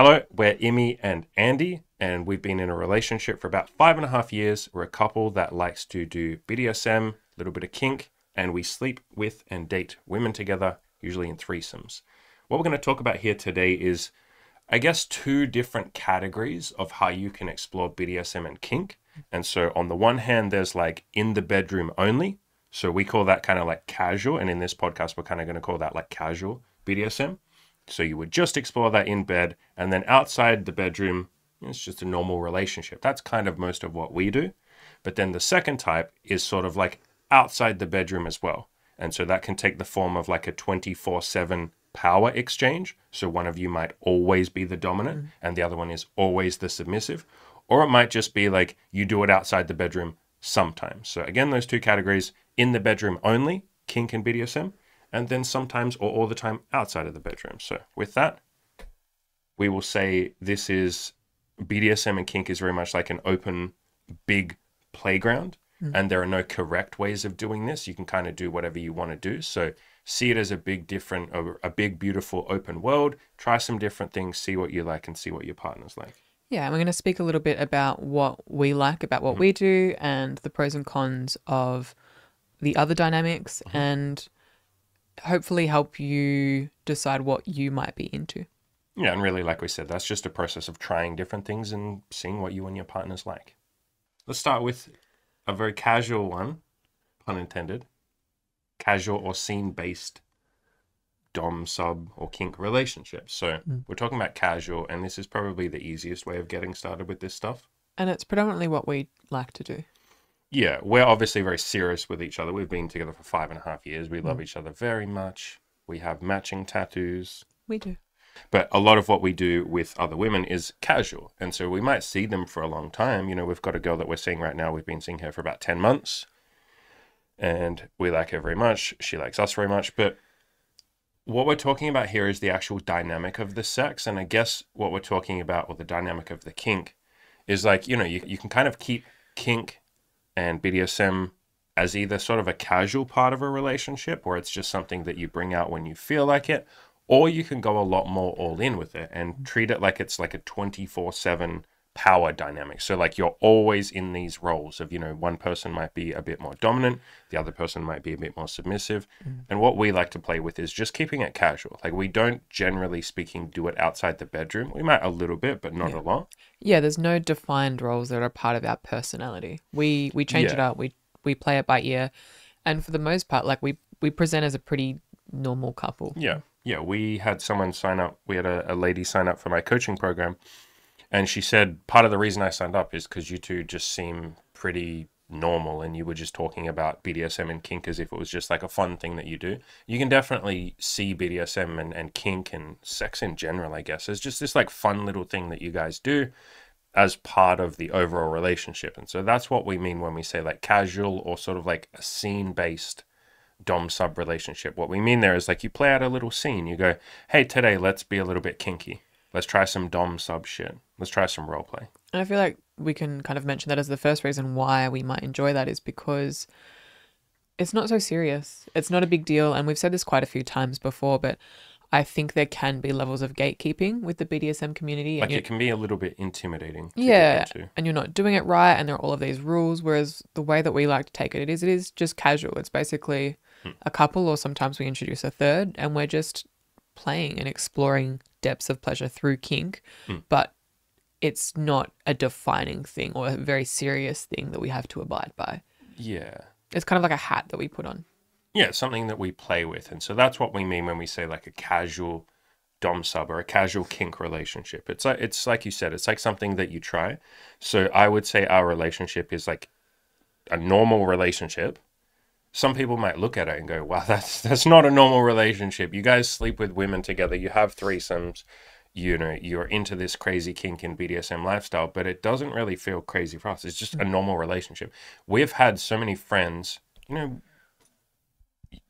Hello, we're Emmy and Andy, and we've been in a relationship for about five and a half years. We're a couple that likes to do BDSM, a little bit of kink, and we sleep with and date women together, usually in threesomes. What we're going to talk about here today is, I guess, two different categories of how you can explore BDSM and kink. And so, on the one hand, there's like in the bedroom only. So, we call that kind of like casual. And in this podcast, we're kind of going to call that like casual BDSM. So you would just explore that in bed, and then outside the bedroom, it's just a normal relationship. That's kind of most of what we do. But then the second type is sort of like outside the bedroom as well. And so that can take the form of like a 24 7 power exchange. So one of you might always be the dominant, mm. and the other one is always the submissive. Or it might just be like you do it outside the bedroom sometimes. So again, those two categories in the bedroom only, kink and BDSM, and then sometimes or all the time outside of the bedroom. So with that, we will say this is BDSM and kink is very much like an open, big playground. Mm. And there are no correct ways of doing this. You can kind of do whatever you want to do. So see it as a big, different, a, big, beautiful open world. Try some different things, see what you like, and see what your partner's like. Yeah, and we're going to speak a little bit about what we like about what mm we do and the pros and cons of the other dynamics mm-hmm. and hopefully help you decide what you might be into. Yeah, and really, like we said, that's just a process of trying different things and seeing what you and your partners like. Let's start with a very casual one, pun intended, casual or scene based dom sub or kink relationships. So mm. we're talking about casual, and this is probably the easiest way of getting started with this stuff. And it's predominantly what we like to do. Yeah, we're obviously very serious with each other. We've been together for five and a half years. We love mm. each other very much. We have matching tattoos. We do. But a lot of what we do with other women is casual. And so we might see them for a long time. You know, we've got a girl that we're seeing right now. We've been seeing her for about 10 months. And we like her very much. She likes us very much. But what we're talking about here is the actual dynamic of the sex. And I guess what we're talking about, or the dynamic of the kink, is like, you know, you, you can kind of keep kink and BDSM as either sort of a casual part of a relationship where it's just something that you bring out when you feel like it, or you can go a lot more all in with it and mm. treat it like it's like a 24 7 power dynamic. So like you're always in these roles of, you know, one person might be a bit more dominant, the other person might be a bit more submissive. Mm. And what we like to play with is just keeping it casual. Like we don't generally speaking do it outside the bedroom. We might a little bit, but not yeah. a lot. Yeah, there's no defined roles that are part of our personality. We we change yeah. it up. We we play it by ear. And for the most part, like we we present as a pretty normal couple. Yeah. Yeah, we had someone sign up. We had a, a lady sign up for my coaching program and she said part of the reason I signed up is because you two just seem pretty normal and you were just talking about BDSM and kink as if it was just like a fun thing that you do. You can definitely see BDSM and, and kink and sex in general, I guess, as just this like fun little thing that you guys do as part of the overall relationship. And so that's what we mean when we say like casual or sort of like a scene based dom sub relationship. What we mean there is like you play out a little scene. You go, hey, today let's be a little bit kinky. Let's try some dom sub shit. Let's try some role play. And I feel like we can kind of mention that as the first reason why we might enjoy that is because it's not so serious. It's not a big deal. And we've said this quite a few times before, but I think there can be levels of gatekeeping with the BDSM community. Like it can be a little bit intimidating. yeah. And you're not doing it right. And there are all of these rules. Whereas the way that we like to take it, it is, it is just casual. It's basically hmm. a couple, or sometimes we introduce a third, and we're just playing and exploring depths of pleasure through kink. Hmm. But it's not a defining thing or a very serious thing that we have to abide by. Yeah. It's kind of like a hat that we put on. Yeah, something that we play with. And so that's what we mean when we say like a casual dom sub or a casual kink relationship. It's like it's like you said, it's like something that you try. So I would say our relationship is like a normal relationship. Some people might look at it and go, "Wow, that's that's not a normal relationship. You guys sleep with women together. You have threesomes you know you're into this crazy kink and BDSM lifestyle, but it doesn't really feel crazy for us. It's just a mm. normal relationship. We've had so many friends, you know,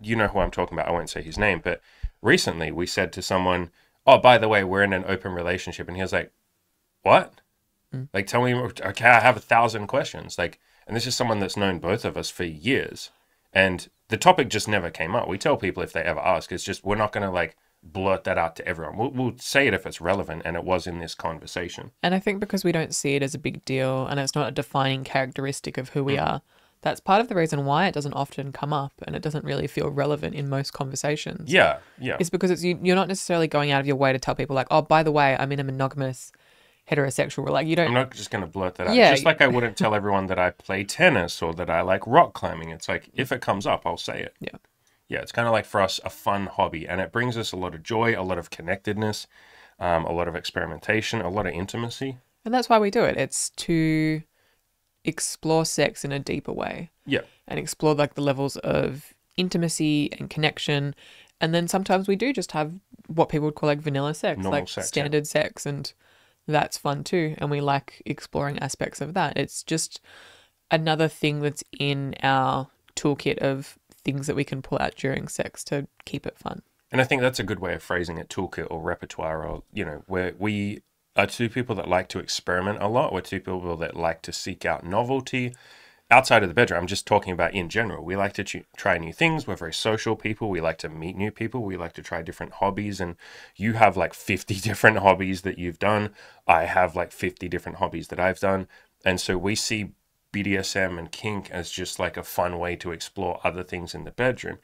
you know who I'm talking about. I won't say his name, but recently we said to someone, "Oh, by the way, we're in an open relationship," and he was like, "What? Mm. Like, tell me." Okay, I have a thousand questions. Like, and this is someone that's known both of us for years, and the topic just never came up. We tell people if they ever ask, it's just we're not going to like blurt that out to everyone. We'll, we'll say it if it's relevant, and it was in this conversation. And I think because we don't see it as a big deal and it's not a defining characteristic of who we Mm. are, that's part of the reason why it doesn't often come up and it doesn't really feel relevant in most conversations. Yeah, yeah, It's because it's you, you're not necessarily going out of your way to tell people like, oh, by the way, I'm in a monogamous heterosexual. Like you don't I'm not just going to blurt that out. Yeah. Just like I wouldn't tell everyone that I play tennis or that I like rock climbing. It's like if it comes up, I'll say it. Yeah. Yeah, it's kind of like for us a fun hobby, and it brings us a lot of joy, a lot of connectedness, um, a lot of experimentation, a lot of intimacy. And that's why we do it. It's to explore sex in a deeper way Yeah, and explore like the levels of intimacy and connection. And then sometimes we do just have what people would call like vanilla sex, Normal like sex, yeah. standard sex. And that's fun too. And we like exploring aspects of that. It's just another thing that's in our toolkit of things that we can pull out during sex to keep it fun. and I think that's a good way of phrasing it: toolkit or repertoire, or you know, where we are two people that like to experiment a lot. We're two people that like to seek out novelty. outside of the bedroom, I'm just talking about in general. We like to try new things. We're very social people. We like to meet new people. We like to try different hobbies. And you have like 50 different hobbies that you've done. I have like 50 different hobbies that I've done. And so we see BDSM and kink as just like a fun way to explore other things in the bedroom.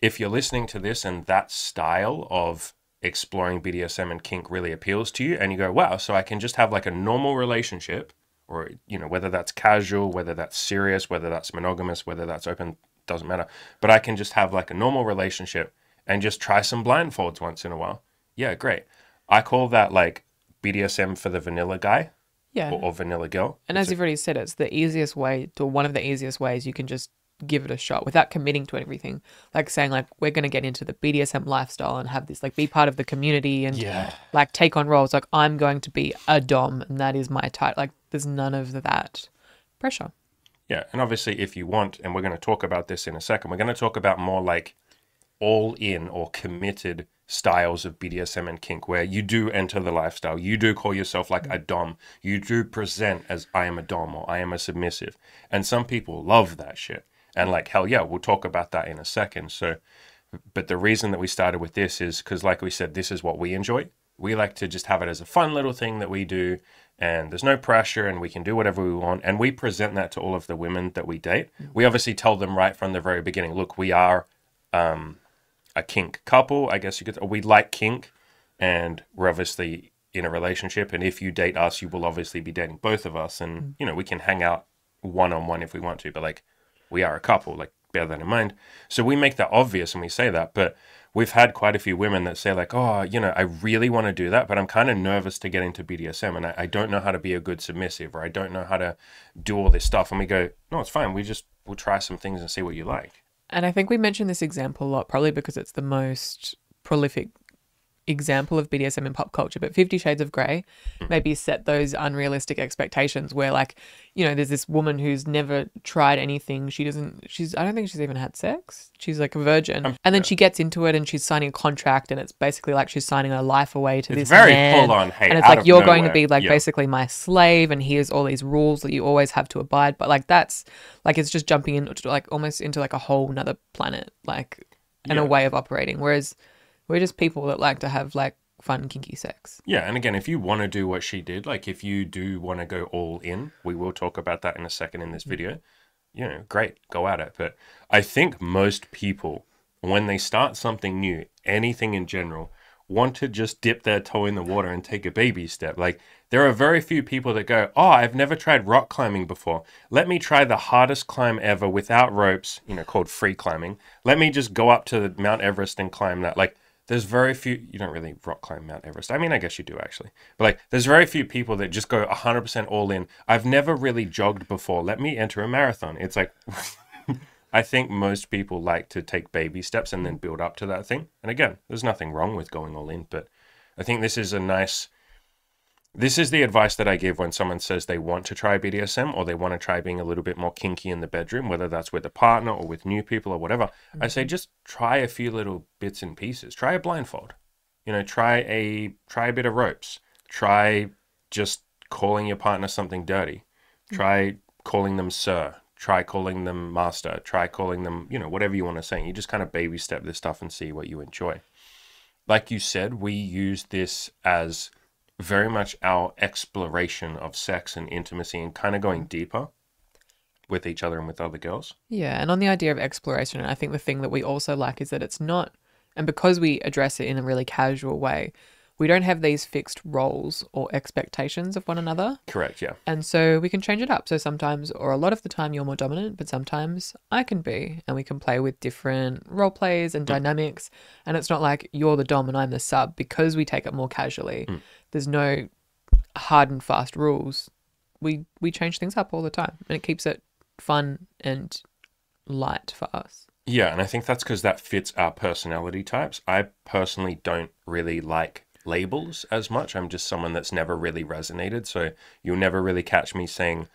If you're listening to this and that style of exploring BDSM and kink really appeals to you, and you go, wow, so I can just have like a normal relationship or you know whether that's casual whether that's serious whether that's monogamous whether that's open doesn't matter but i can just have like a normal relationship and just try some blindfolds once in a while yeah great i call that like bdsm for the vanilla guy Yeah. or, or vanilla girl And as you've already said, it's the easiest way to one of the easiest ways you can just give it a shot without committing to everything. Like saying like we're gonna get into the BDSM lifestyle and have this like be part of the community and Yeah. like take on roles. Like I'm going to be a dom and that is my type. Like there's none of that pressure. Yeah, and obviously, if you want, and we're going to talk about this in a second, we're going to talk about more like all in or committed styles of BDSM and kink, where you do enter the lifestyle. You do call yourself like a Dom. You do present as I am a Dom or I am a submissive. And some people love that shit. And like, hell yeah, we'll talk about that in a second. So, but the reason that we started with this is because, like we said, this is what we enjoy. We like to just have it as a fun little thing that we do, and there's no pressure, and we can do whatever we want. And we present that to all of the women that we date. We obviously tell them right from the very beginning look, we are um, a kink couple, I guess you could, we like kink, and we're obviously in a relationship. And if you date us, you will obviously be dating both of us, and mm. you know, we can hang out one on one if we want to, but like, we are a couple, like, bear that in mind. So we make that obvious and we say that, but we've had quite a few women that say like, oh, you know, I really want to do that, but I'm kind of nervous to get into BDSM and I, I don't know how to be a good submissive or I don't know how to do all this stuff. And we go, no, it's fine. We just, we'll try some things and see what you like. And I think we mention this example a lot, probably because it's the most prolific example of BDSM in pop culture. But Fifty Shades of Grey mm. maybe set those unrealistic expectations where, like, you know, there's this woman who's never tried anything. She doesn't, she's, I don't think she's even had sex. She's like a virgin. Um, and then she gets into it and she's signing a contract and it's basically like she's signing her life away to It's this very man. full on, hey, and it's like you're going to be like Yeah. basically my slave and here's all these rules that you always have to abide but like that's like it's just jumping into like almost into like a whole nother planet like and a way of operating whereas we're just people that like to have like fun kinky sex Yeah. And again, if you want to do what she did, like if you do want to go all in, we will talk about that in a second in this video. Mm-hmm. You know, great, go at it. But I think most people, when they start something new, anything in general, want to just dip their toe in the water and take a baby step. Like there are very few people that go, "Oh, I've never tried rock climbing before. Let me try the hardest climb ever without ropes, you know, called free climbing. Let me just go up to Mount Everest and climb that." Like there's very few you don't really rock climb Mount Everest. I mean, I guess you do actually. But like there's very few people that just go 100% all in. I've never really jogged before. Let me enter a marathon. It's like I think most people like to take baby steps and then build up to that thing. And again, there's nothing wrong with going all in, but I think this is a nice. This is the advice that I give when someone says they want to try BDSM or they want to try being a little bit more kinky in the bedroom, whether that's with a partner or with new people or whatever. I say mm-hmm. just try a few little bits and pieces. Try a blindfold. You know, try a try a bit of ropes. Try just calling your partner something dirty. Mm. Try calling them sir. Try calling them master. Try calling them, you know, whatever you want to say. You just kind of baby step this stuff and see what you enjoy. like you said, we use this as very much our exploration of sex and intimacy and kind of going deeper with each other and with other girls. Yeah, and on the idea of exploration, I think the thing that we also like is that it's not, and because we address it in a really casual way, we don't have these fixed roles or expectations of one another. Correct, yeah. And so we can change it up. So sometimes, or a lot of the time, you're more dominant, but sometimes I can be. And we can play with different role plays and mm. dynamics. And it's not like you're the dom and I'm the sub because we take it more casually. Mm. There's no hard and fast rules. We we change things up all the time, and it keeps it fun and light for us. Yeah, and I think that's because that fits our personality types. I personally don't really like labels as much. I'm just someone that's never really resonated. So you'll never really catch me saying,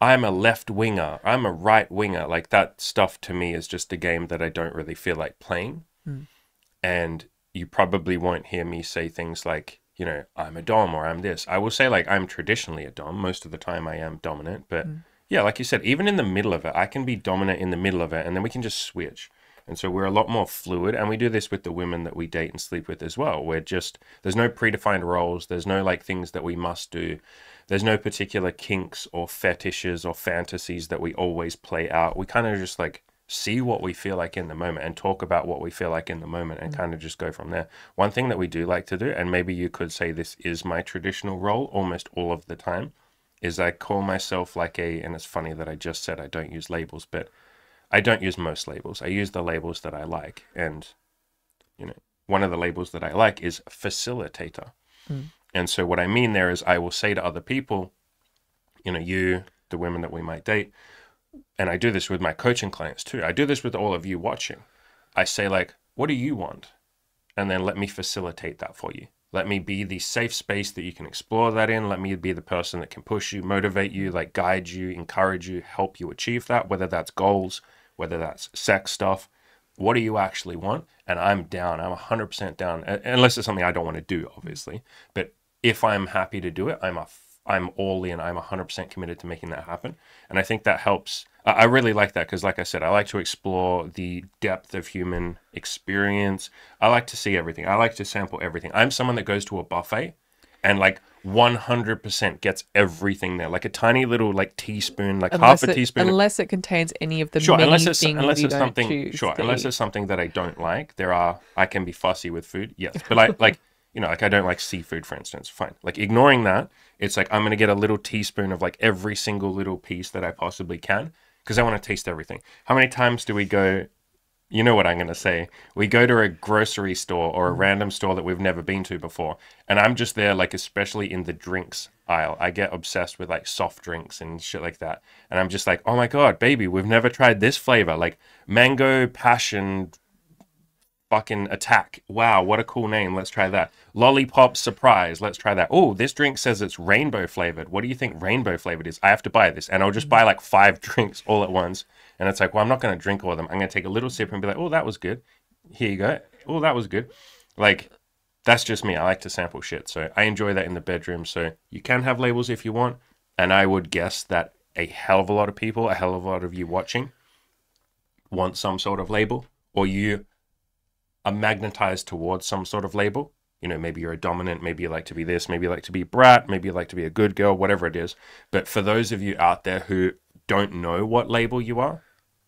I'm a left winger, I'm a right winger. Like that stuff to me is just a game that I don't really feel like playing. Hmm. And you probably won't hear me say things like, you know, I'm a dom or I'm this. I will say like I'm traditionally a dom. Most of the time I am dominant, but hmm. yeah, like you said, even in the middle of it, I can be dominant in the middle of it and then we can just switch. And so we're a lot more fluid. And we do this with the women that we date and sleep with as well. We're just, there's no predefined roles. There's no like things that we must do. There's no particular kinks or fetishes or fantasies that we always play out. We kind of just like see what we feel like in the moment and talk about what we feel like in the moment and mm. kind of just go from there. One thing that we do like to do, and maybe you could say this is my traditional role almost all of the time, is I call myself like a, and it's funny that I just said I don't use labels, but I don't use most labels. I use the labels that I like. And, you know, one of the labels that I like is facilitator. Mm. And so what I mean there is I will say to other people, you know, you, the women that we might date, and I do this with my coaching clients too. I do this with all of you watching. I say like, what do you want? And then let me facilitate that for you. Let me be the safe space that you can explore that in. Let me be the person that can push you, motivate you, like guide you, encourage you, help you achieve that, whether that's goals, whether that's sex stuff. What do you actually want? And I'm down. I'm 100% down, unless it's something I don't want to do, obviously. But if I'm happy to do it, I'm a I'm all in. I'm 100% committed to making that happen. And I think that helps. I really like that because, like I said, I like to explore the depth of human experience. I like to see everything. I like to sample everything. I'm someone that goes to a buffet and like 100% gets everything there, like a tiny little like teaspoon, like Unless half a it, teaspoon. unless it contains any of the Sure, unless it's things unless it's don't something sure, unless eat. it's something that I don't like. There are I can be fussy with food, yes, but I like you know like I don't like seafood, for instance. Fine, like ignoring that, it's like I'm gonna get a little teaspoon of like every single little piece that I possibly can because I want to taste everything. How many times do we go? You know what I'm going to say. We go to a grocery store or a random store that we've never been to before, and I'm just there, like, especially in the drinks aisle. I get obsessed with like soft drinks and shit like that. And I'm just like, oh my God, baby, we've never tried this flavor. Like mango passion fucking attack. Wow, what a cool name. Let's try that. Lollipop surprise. Let's try that. Oh, this drink says it's rainbow flavored. What do you think rainbow flavored is? I have to buy this. And I'll just buy like five drinks all at once. And it's like, well, I'm not going to drink all of them. I'm going to take a little sip and be like, oh, that was good. Here you go. Oh, that was good. Like, that's just me. I like to sample shit. So I enjoy that in the bedroom. So you can have labels if you want. And I would guess that a hell of a lot of people, a hell of a lot of you watching, want some sort of label, or you are magnetized towards some sort of label. You know, maybe you're a dominant, maybe you like to be this, maybe you like to be brat, maybe you like to be a good girl, whatever it is. But for those of you out there who don't know what label you are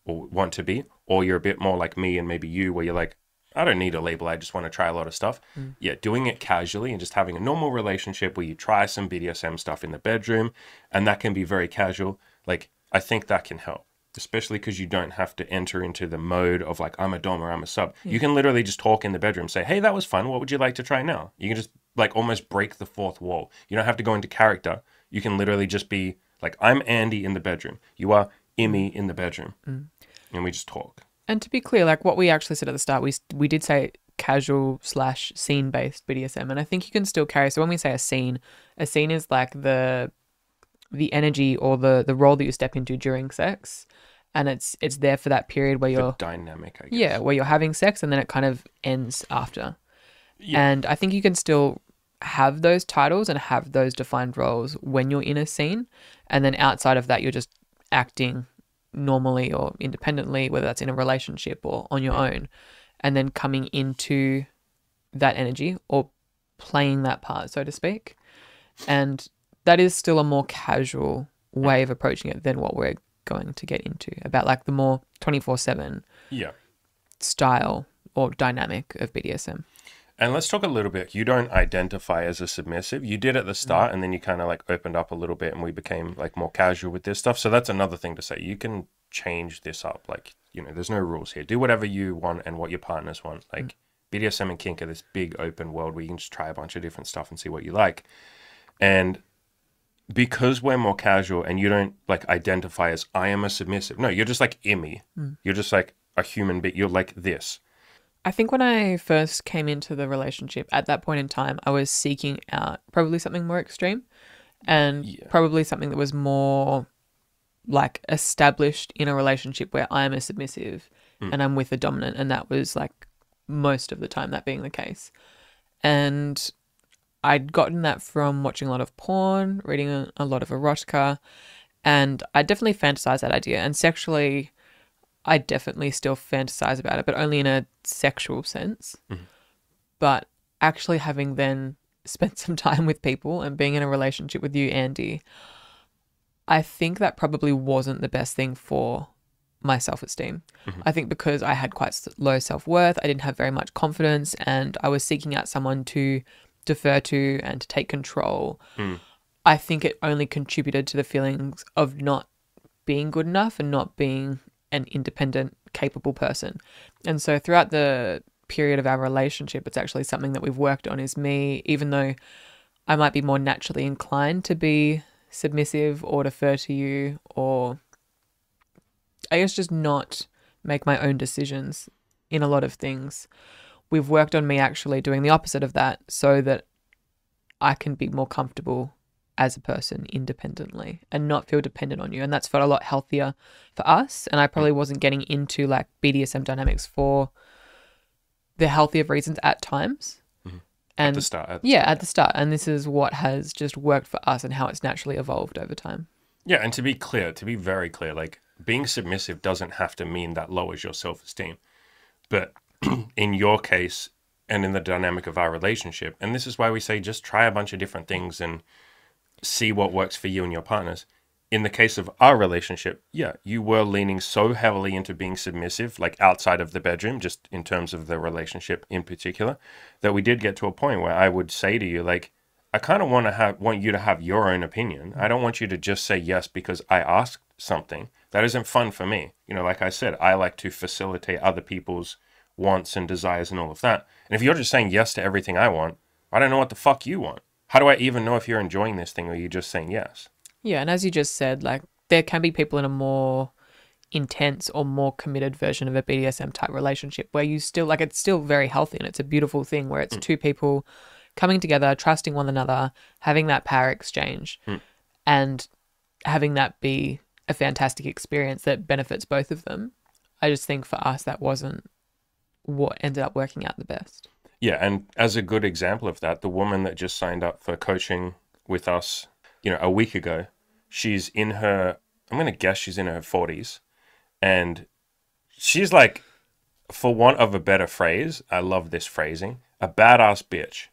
or want to be, or you're a bit more like me and maybe you, where you're like, I don't need a label, I just want to try a lot of stuff. Mm. Yeah, doing it casually and just having a normal relationship where you try some BDSM stuff in the bedroom, and that can be very casual. Like, I think that can help especially because you don't have to enter into the mode of like I'm a dom or I'm a sub. You can literally just talk in the bedroom, say, "Hey, that was fun. What would you like to try now?" You can just like almost break the fourth wall. You don't have to go into character. You can literally just be like, "I'm Andy in the bedroom. You are Emmy mm. in the bedroom," mm. And we just talk. And to be clear, like what we actually said at the start, we we did say casual slash scene based BDSM, and I think you can still carry. So when we say a scene, a scene is like the the energy or the the role that you step into during sex, and it's it's there for that period where you're dynamic, I guess. yeah where you're having sex, and then it kind of ends after. Yeah. And I think you can still have those titles and have those defined roles when you're in a scene, and then outside of that, you're just acting normally or independently, whether that's in a relationship or on your own, and then coming into that energy or playing that part, so to speak. And that is still a more casual way of approaching it than what we're going to get into about like the more 24 7 Yeah. style or dynamic of BDSM. And let's talk a little bit. You don't identify as a submissive. You did at the start, and then you kind of like opened up a little bit, and we became like more casual with this stuff. So that's another thing to say. You can change this up. Like, you know, there's no rules here. Do whatever you want and what your partners want. Mm. Like, BDSM and kink are this big open world where you can just try a bunch of different stuff and see what you like. And because we're more casual and you don't like identify as I am a submissive. No, you're just like Emmy. You're just like a human being. You're like this. I think when I first came into the relationship, at that point in time, I was seeking out probably something more extreme and Yeah. probably something that was more like established in a relationship where I am a submissive hmm. and I'm with a dominant. And that was like most of the time that being the case. And I'd gotten that from watching a lot of porn, reading a, a lot of erotica, and I definitely fantasized that idea. And sexually, I definitely still fantasize about it, but only in a sexual sense. Mm-hmm. But actually having then spent some time with people and being in a relationship with you, Andy, I think that probably wasn't the best thing for my self esteem. Mm-hmm. I think because I had quite low self worth, I didn't have very much confidence, and I was seeking out someone to defer to and to take control. Mm. I think it only contributed to the feelings of not being good enough and not being an independent, capable person. And so throughout the period of our relationship, it's actually something that we've worked on is me, even though I might be more naturally inclined to be submissive or defer to you or I guess just not make my own decisions in a lot of things. We've worked on me actually doing the opposite of that so that I can be more comfortable as a person independently and not feel dependent on you. And that's felt a lot healthier for us. And I probably wasn't getting into like BDSM dynamics for the healthy of reasons at times. Mm-hmm. At And the start. At the yeah, at the start. And this is what has just worked for us and how it's naturally evolved over time. Yeah, and to be clear, to be very clear, like being submissive doesn't have to mean that lowers your self esteem. But in your case and in the dynamic of our relationship, and this is why we say just try a bunch of different things and see what works for you and your partners. In the case of our relationship, yeah, you were leaning so heavily into being submissive, like outside of the bedroom, just in terms of the relationship in particular, that we did get to a point where I would say to you, like, I kind of want to have want you to have your own opinion. I don't want you to just say yes because I asked something. That isn't fun for me. You know, like I said, I like to facilitate other people's wants and desires and all of that. And if you're just saying yes to everything I want, I don't know what the fuck you want. How do I even know if you're enjoying this thing or you're just saying yes? Yeah, and as you just said, like there can be people in a more intense or more committed version of a BDSM type relationship where you still like it's still very healthy and it's a beautiful thing where it's mm. two people coming together, trusting one another, having that power exchange mm. and having that be a fantastic experience that benefits both of them. I just think for us that wasn't what ended up working out the best. Yeah, and as a good example of that, the woman that just signed up for coaching with us, you know, a week ago, she's in her I'm going to guess she's in her 40s and she's like for want of a better phrase, I love this phrasing, a badass bitch.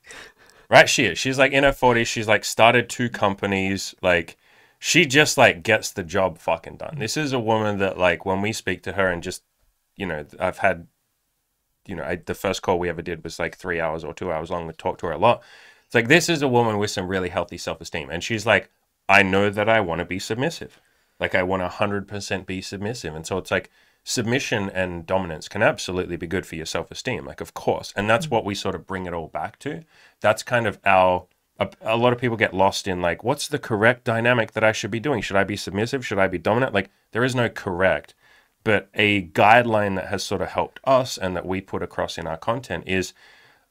Right? She is. She's like in her 40s, she's like started two companies, like she just like gets the job fucking done. This is a woman that like when we speak to her and just you know, I've had you know, I, the first call we ever did was like three hours or two hours long. We talked to her a lot. It's like this is a woman with some really healthy self esteem, and she's like, I know that I want to be submissive, like I want to hundred percent be submissive, and so it's like submission and dominance can absolutely be good for your self esteem, like of course, and that's mm. what we sort of bring it all back to. That's kind of our. A, a lot of people get lost in like, what's the correct dynamic that I should be doing? Should I be submissive? Should I be dominant? Like, there is no correct but a guideline that has sort of helped us and that we put across in our content is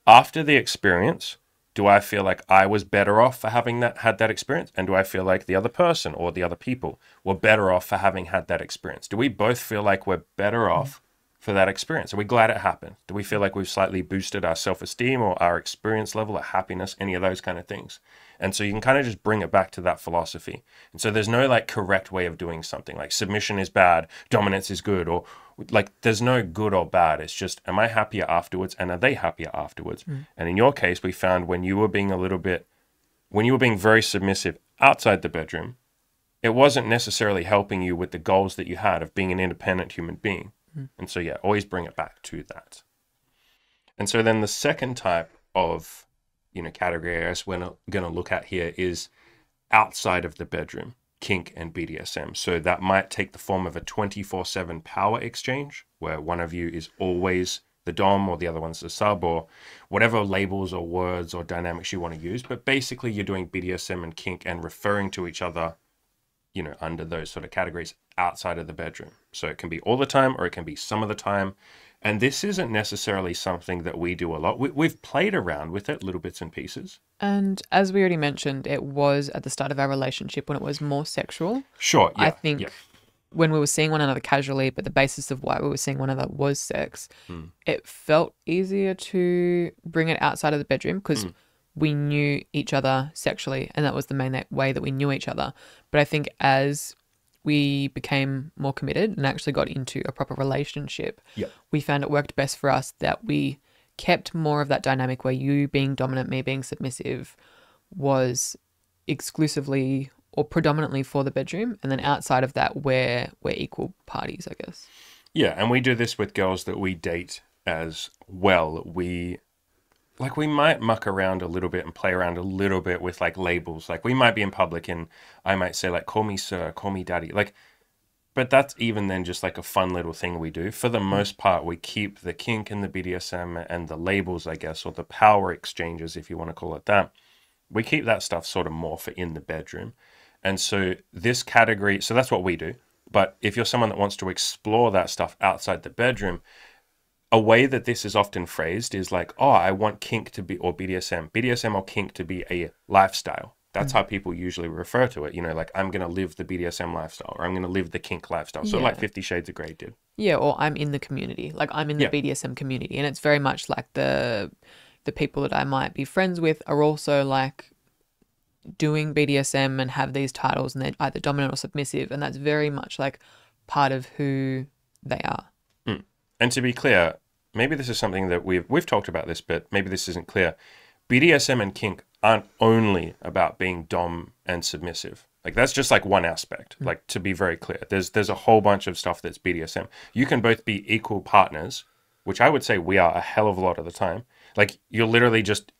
after the experience do i feel like i was better off for having that had that experience? And do i feel like the other person or the other people were better off for having had that experience? Do we both feel like we're better mm-hmm. off for that experience? Are we glad it happened? Do we feel like we've slightly boosted our self-esteem or our experience level or happiness any of those kind of things And so you can kind of just bring it back to that philosophy. And so there's no like correct way of doing something. Like submission is bad, dominance is good, or like there's no good or bad. It's just am I happier afterwards and are they happier afterwards? Mm. And in your case, we found when you were being a little bit when you were being very submissive outside the bedroom, it wasn't necessarily helping you with the goals that you had of being an independent human being. Mm. And so, yeah, always bring it back to that. And so, then the second type of you know category guess we're going to look at here is outside of the bedroom, kink and BDSM. So that might take the form of a 24/7 power exchange where one of you is always the dom or the other one's the sub or whatever labels or words or dynamics you want to use, but basically you're doing BDSM and kink and referring to each other you know, under those sort of categories outside of the bedroom. So it can be all the time or it can be some of the time. And this isn't necessarily something that we do a lot. We, we've played around with it, little bits and pieces. And as we already mentioned, it was at the start of our relationship when it was more sexual. Sure. Yeah, I think yeah. when we were seeing one another casually, but the basis of why we were seeing one another was sex, Hmm. it felt easier to bring it outside of the bedroom because Hmm. we knew each other sexually, and that was the main that way that we knew each other. But I think as we became more committed and actually got into a proper relationship, Yep. we found it worked best for us that we kept more of that dynamic where you being dominant, me being submissive was exclusively or predominantly for the bedroom and then outside of that we're we're equal parties i guess Yeah, and we do this with girls that we date as well. We like we might muck around a little bit and play around a little bit with like labels. Like we might be in public and I might say like call me sir, call me daddy. Like but that's even then just like a fun little thing we do. For the hmm. most part, we keep the kink and the BDSM and the labels, I guess, or the power exchanges, if you want to call it that. We keep that stuff sort of more for in the bedroom. And so this category, so that's what we do. But if you're someone that wants to explore that stuff outside the bedroom, a way that this is often phrased is like, oh, I want kink to be, or BDSM, BDSM or kink to be a lifestyle. That's hmm. how people usually refer to it. You know, like I'm going to live the BDSM lifestyle or I'm going to live the kink lifestyle. So, like Fifty Shades of Grey did. yeah or i'm in the community like i'm in the Yeah. bdsm community and it's very much like the the people that i might be friends with are also like doing bdsm and have these titles and they're either dominant or submissive and that's very much like part of who they are And to be clear, maybe this is something that we've we've talked about this, but maybe this isn't clear. BDSM and kink aren't only about being dom and submissive. Like that's just like one aspect. Hmm. Like to be very clear, there's there's a whole bunch of stuff that's BDSM. You can both be equal partners, which I would say we are a hell of a lot of the time. Like you're literally just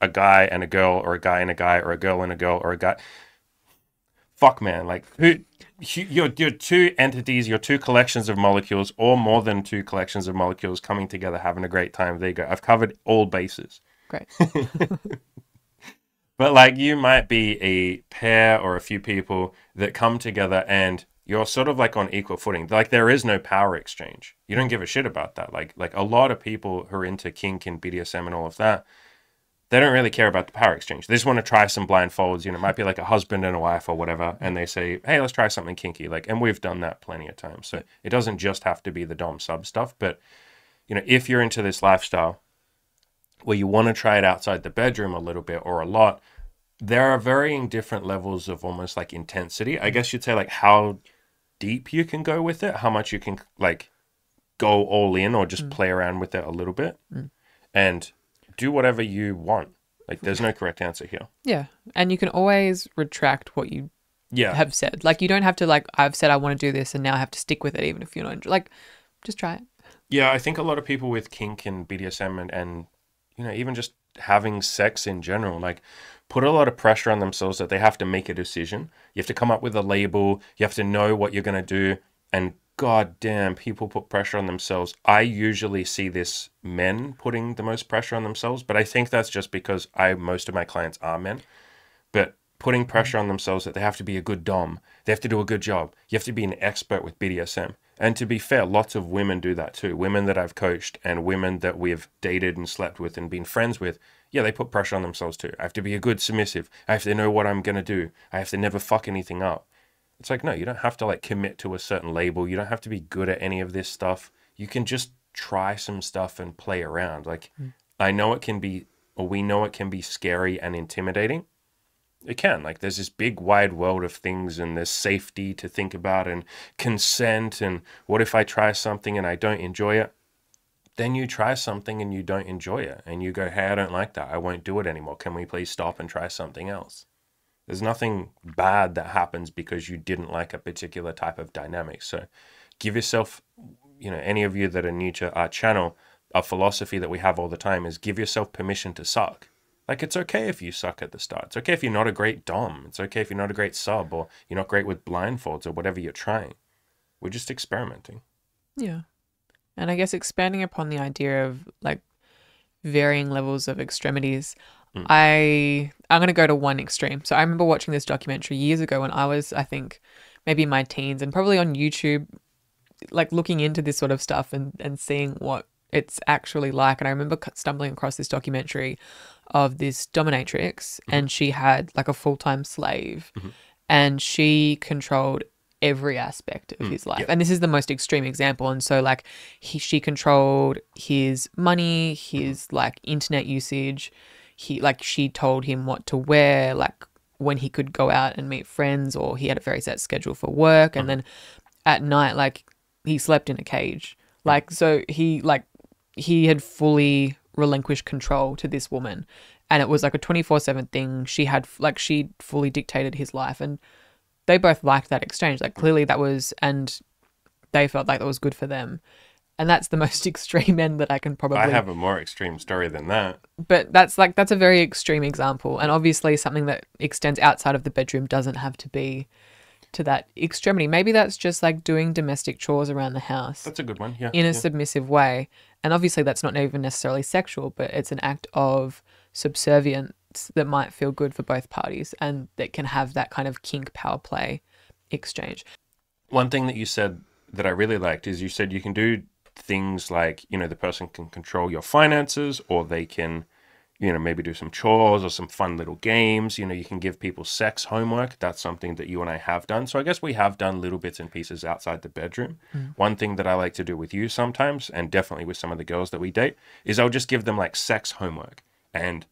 a guy and a girl, or a guy and a guy, or a girl and a girl, or a guy. Fuck man, like who? You- You're you're two entities, you're two collections of molecules, or more than two collections of molecules coming together, having a great time. There you go. I've covered all bases. great But like you might be a pair or a few people that come together and you're sort of like on equal footing. Like there is no power exchange. You don't give a shit about that. Like like a lot of people who are into kink and BDSM and all of that, they don't really care about the power exchange. They just want to try some blindfolds. You know, it might be like a husband and a wife or whatever, and they say, "Hey, let's try something kinky." Like, and we've done that plenty of times. So it doesn't just have to be the dom sub stuff, but you know, if you're into this lifestyle, where you want to try it outside the bedroom a little bit or a lot, there are varying different levels of almost like intensity. I guess you'd say like how deep you can go with it, how much you can like go all in or just mm. play around with it a little bit mm. and do whatever you want. Like there's no correct answer here. yeah and you can always retract what you Yeah. have said like you don't have to like i've said i want to do this and now i have to stick with it even if you're not like just try it Yeah, I think a lot of people with kink and BDSM and, and you know, even just having sex in general, like put a lot of pressure on themselves that they have to make a decision. You have to come up with a label, you have to know what you're gonna do, and god damn, people put pressure on themselves. I usually see this men putting the most pressure on themselves, but I think that's just because I most of my clients are men. But putting pressure on themselves that they have to be a good dom, they have to do a good job, you have to be an expert with BDSM. And to be fair, lots of women do that too. Women that I've coached and women that we've dated and slept with and been friends with, yeah, they put pressure on themselves too. I have to be a good submissive. I have to know what I'm going to do. I have to never fuck anything up. It's like, no, you don't have to like commit to a certain label. You don't have to be good at any of this stuff. You can just try some stuff and play around. Like, hmm. I know it can be, or we know it can be scary and intimidating. It can. Like, there's this big wide world of things, and there's safety to think about, and consent, and what if I try something and I don't enjoy it? Then you try something and you don't enjoy it, and you go, hey, I don't like that. I won't do it anymore. Can we please stop and try something else? There's nothing bad that happens because you didn't like a particular type of dynamic. So give yourself, you know, any of you that are new to our channel, a philosophy that we have all the time is give yourself permission to suck. Like it's okay if you suck at the start. It's okay if you're not a great dom. It's okay if you're not a great sub or you're not great with blindfolds or whatever you're trying. We're just experimenting. Yeah. And I guess expanding upon the idea of like varying levels of extremities, Mm. I I'm gonna go to one extreme. So I remember watching this documentary years ago when I was, I think, maybe in my teens and probably on YouTube, like looking into this sort of stuff and, and seeing what it's actually like. And I remember stumbling across this documentary of this dominatrix, and she had like a full time slave, Mhm. and she controlled every aspect of Mm, his life. yeah. And this is the most extreme example. And so, like, he she controlled his money, his like internet usage. He like she told him what to wear, like when he could go out and meet friends, or he had a very set schedule for work. And mm-hmm. then at night, like he slept in a cage. Like so, he like he had fully relinquished control to this woman, and it was like a twenty four seven thing. She had like she fully dictated his life, and they both liked that exchange. Like clearly that was, and they felt like that was good for them. And that's the most extreme end that I can probably I have a more extreme story than that. but that's like that's a very extreme example and obviously something that extends outside of the bedroom doesn't have to be to that extremity maybe that's just like doing domestic chores around the house That's a good one. Yeah. in a yeah. submissive way and obviously that's not even necessarily sexual but it's an act of subservience that might feel good for both parties and that can have that kind of kink power play exchange One thing that you said that I really liked is you said you can do things like, you know, the person can control your finances or they can, you know, maybe do some chores or some fun little games. You know, you can give people sex homework. That's something that you and I have done. So I guess we have done little bits and pieces outside the bedroom. Mm. One thing that I like to do with you sometimes, and definitely with some of the girls that we date, is I'll just give them like sex homework. And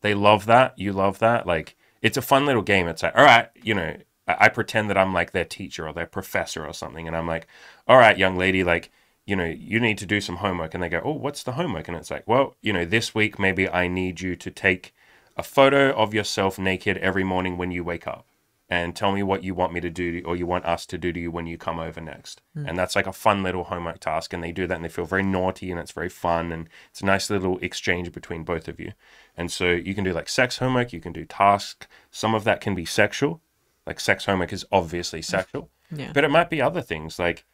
they love that. You love that. Like, it's a fun little game. It's like, all right, you know, I, I pretend that I'm like their teacher or their professor or something. And I'm like, all right, young lady, like, you know, you need to do some homework. And they go, oh, what's the homework? And it's like, well, you know, this week maybe I need you to take a photo of yourself naked every morning when you wake up and tell me what you want me to do or you want us to do to you when you come over next. Hmm. And that's like a fun little homework task. And they do that and they feel very naughty and it's very fun. And it's a nice little exchange between both of you. And so you can do like sex homework, you can do tasks. Some of that can be sexual. Like sex homework is obviously sexual. yeah But it might be other things like,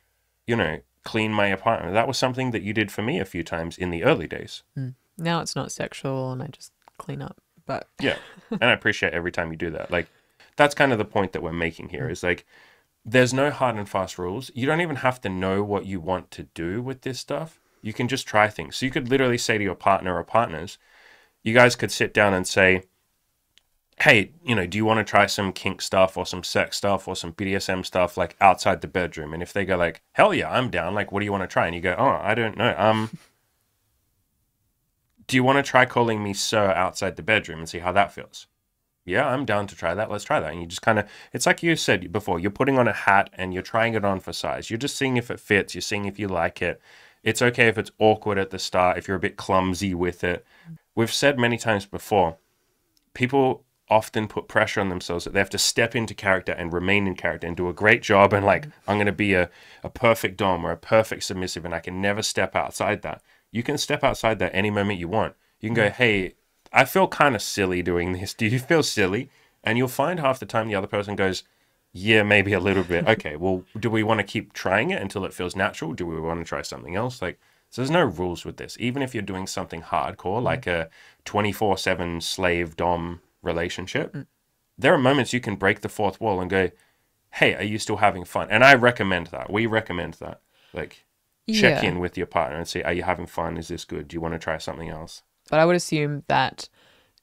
you know, clean my apartment. That was something that you did for me a few times in the early days. Hmm. now it's not sexual and i just clean up but Yeah. and I appreciate every time you do that. Like, that's kind of the point that we're making here hmm. is like, there's no hard and fast rules. You don't even have to know what you want to do with this stuff. You can just try things. So you could literally say to your partner or partners, you guys could sit down and say, hey, you know, do you want to try some kink stuff or some sex stuff or some BDSM stuff like outside the bedroom? And if they go like, hell yeah, I'm down. Like, what do you want to try? And you go, oh, I don't know. Um, do you want to try calling me sir outside the bedroom and see how that feels? Yeah, I'm down to try that. Let's try that. And you just kind of, it's like you said before, you're putting on a hat and you're trying it on for size. You're just seeing if it fits. You're seeing if you like it. It's okay if it's awkward at the start, if you're a bit clumsy with it. We've said many times before, people often put pressure on themselves that they have to step into character and remain in character and do a great job and like mm. i'm going to be a, a perfect dom or a perfect submissive and i can never step outside that. You can step outside that any moment you want. You can go mm. hey i feel kind of silly doing this. Do you feel silly? And you'll find half the time the other person goes yeah maybe a little bit. Okay well do we want to keep trying it until it feels natural? Do we want to try something else? Like so there's no rules with this. Even if you're doing something hardcore mm. like a 24-7 slave dom relationship, mm. there are moments you can break the fourth wall and go, "Hey, are you still having fun?" And I recommend that. We recommend that. Like, check Yeah. in with your partner and say, "Are you having fun? Is this good? Do you want to try something else?" But I would assume that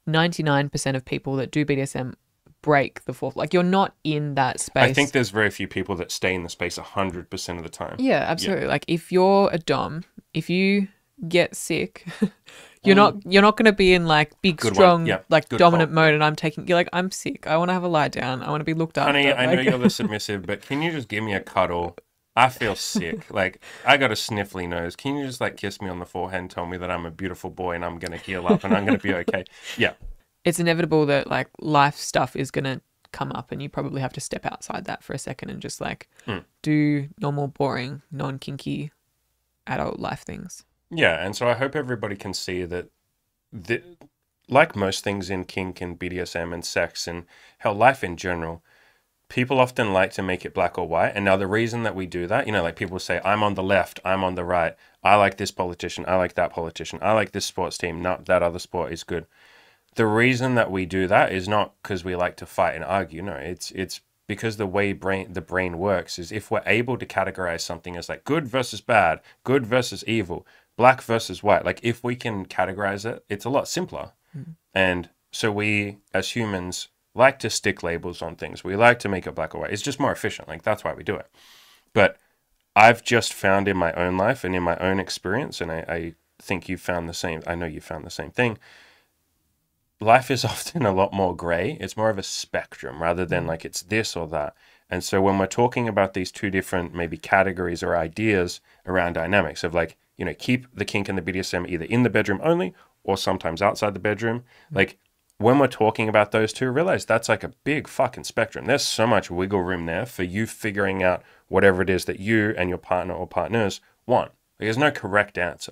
99% of people that do BDSM break the fourth. Like you're not in that space. I think there's very few people that stay in the space hundred percent of the time. Yeah, absolutely. Like if you're a dom, if you get sick, You're not you're not gonna be in like big Good strong Yeah, like good dominant call. mode and I'm taking you're like, I'm sick. I wanna have a lie down. I wanna be looked after. Honey, I know you're the submissive, but can you just give me a cuddle? I feel sick. Like I got a sniffly nose. Can you just like kiss me on the forehead and tell me that I'm a beautiful boy and I'm gonna heal up and I'm gonna be okay? Yeah. it's inevitable that like life stuff is gonna come up and you probably have to step outside that for a second and just like Hmm. do normal, boring, non kinky adult life things. Yeah, and so I hope everybody can see that, the, like most things in kink and BDSM and sex and hell, life in general, people often like to make it black or white. And now the reason that we do that, you know, like people say, I'm on the left, I'm on the right, I like this politician, I like that politician, I like this sports team, not that other sport is good. The reason that we do that is not because we like to fight and argue. No, it's it's because the way brain the brain works is if we're able to categorize something as like good versus bad, good versus evil, black versus white, like if we can categorize it, it's a lot simpler. Hmm. And so we as humans like to stick labels on things. We like to make it black or white. It's just more efficient. Like that's why we do it. But I've just found in my own life and in my own experience, and I, I think you found the same. I know you found the same thing. Life is often a lot more gray. It's more of a spectrum rather than hmm. like it's this or that. And so when we're talking about these two different maybe categories or ideas around dynamics of like, you know, keep the kink and the BDSM either in the bedroom only or sometimes outside the bedroom, mm-hmm. like when we're talking about those two, realize that's like a big fucking spectrum. There's so much wiggle room there for you figuring out whatever it is that you and your partner or partners want. There's no correct answer.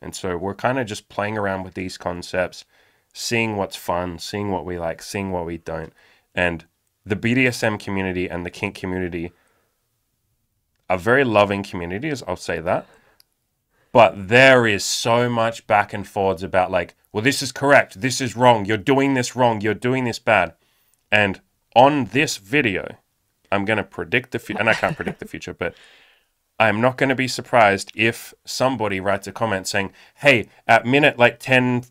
And so we're kind of just playing around with these concepts, seeing what's fun, seeing what we like, seeing what we don't. And the BDSM community and the kink community are very loving communities, I'll say that. But there is so much back and forwards about like, well, this is correct, this is wrong, you're doing this wrong, you're doing this bad. And on this video, I'm going to predict the future, and I can't predict the future, but I'm not going to be surprised if somebody writes a comment saying, hey, at minute like 10,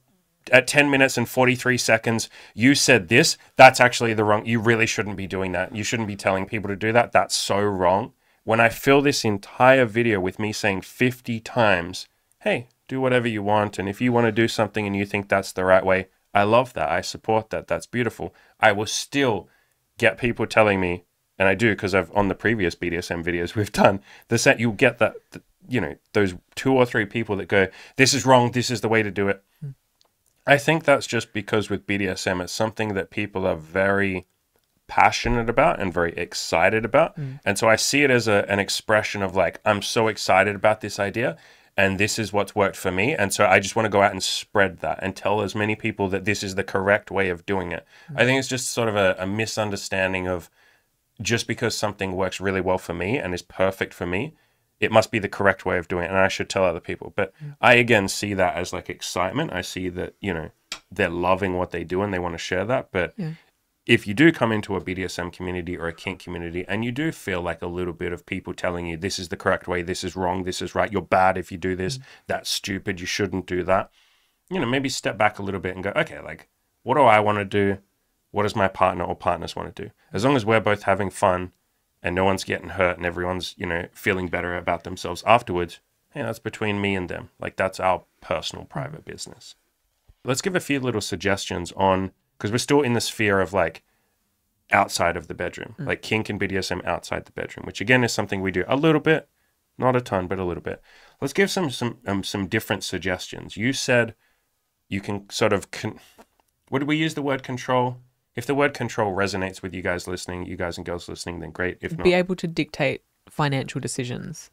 at 10 minutes and 43 seconds, you said this. That's actually the wrong. You really shouldn't be doing that. You shouldn't be telling people to do that. That's so wrong. When I fill this entire video with me saying 50 times, hey, do whatever you want. And if you want to do something and you think that's the right way, I love that. I support that. That's beautiful. I will still get people telling me, and I do because I've on the previous BDSM videos we've done, the set you'll get that, you know, those two or three people that go, this is wrong. This is the way to do it. Hmm. I think that's just because with BDSM, it's something that people are very passionate about and very excited about. Mm. And so I see it as a, an expression of like, I'm so excited about this idea and this is what's worked for me. And so I just want to go out and spread that and tell as many people that this is the correct way of doing it. Mm. I think it's just sort of a, a misunderstanding of just because something works really well for me and is perfect for me, it must be the correct way of doing it. And I should tell other people. But mm. I again see that as like excitement. I see that, you know, they're loving what they do and they want to share that. But Yeah. If you do come into a BDSM community or a kink community and you do feel like a little bit of people telling you this is the correct way, this is wrong, this is right, you're bad if you do this, mm. that's stupid, you shouldn't do that. You know, maybe step back a little bit and go, okay, like, what do I want to do? What does my partner or partners want to do? As long as we're both having fun and no one's getting hurt and everyone's, you know, feeling better about themselves afterwards, hey, that's between me and them. Like, that's our personal private business let's give a few little suggestions on because we're still in the sphere of like outside of the bedroom, mm. like kink and BDSM outside the bedroom, which again is something we do a little bit, not a ton, but a little bit. Let's give some some um, some different suggestions. You said you can sort of con- what did we use the word control? If the word control resonates with you guys listening, you guys and girls listening, then great. If not, Be able to dictate financial decisions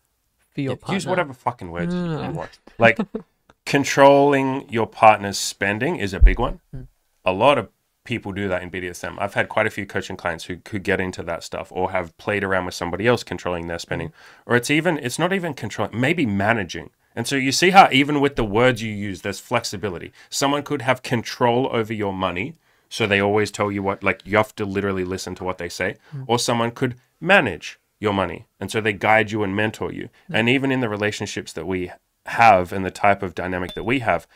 for your partner. use whatever fucking words no, you mm. want. Like controlling your partner's spending is a big one. Mm. A lot of people do that in BDSM. I've had quite a few coaching clients who could get into that stuff or have played around with somebody else controlling their spending. Mm-hmm. Or it's even it's not even controlling, maybe managing. And so you see how even with the words you use, there's flexibility. Someone could have control over your money. So they always tell you what, like you have to literally listen to what they say. Mm-hmm. Or someone could manage your money. And so they guide you and mentor you. Mm-hmm. And even in the relationships that we have and the type of dynamic that we have,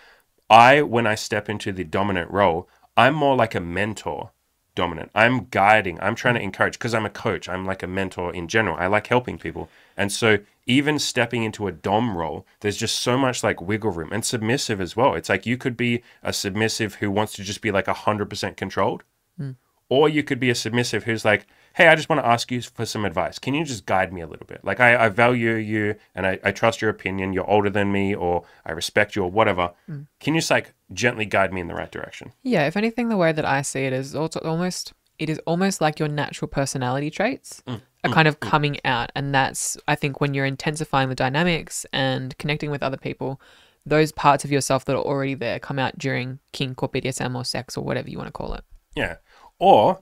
I, when I step into the dominant role, I'm more like a mentor dominant. I'm guiding. I'm trying to encourage because I'm a coach. I'm like a mentor in general. I like helping people. And so even stepping into a dom role, there's just so much like wiggle room and submissive as well. It's like you could be a submissive who wants to just be like 100% controlled. Mm. Or you could be a submissive who's like, hey, I just want to ask you for some advice. Can you just guide me a little bit? Like, I, I value you and I, I trust your opinion. You're older than me, or I respect you, or whatever. Mm. Can you just like gently guide me in the right direction? Yeah, if anything, the way that I see it is also almost it is almost like your natural personality traits mm, are mm, kind of coming out, and that's I think when you're intensifying the dynamics and connecting with other people, those parts of yourself that are already there come out during kink or BDSM or sex or whatever you want to call it. Yeah. Or,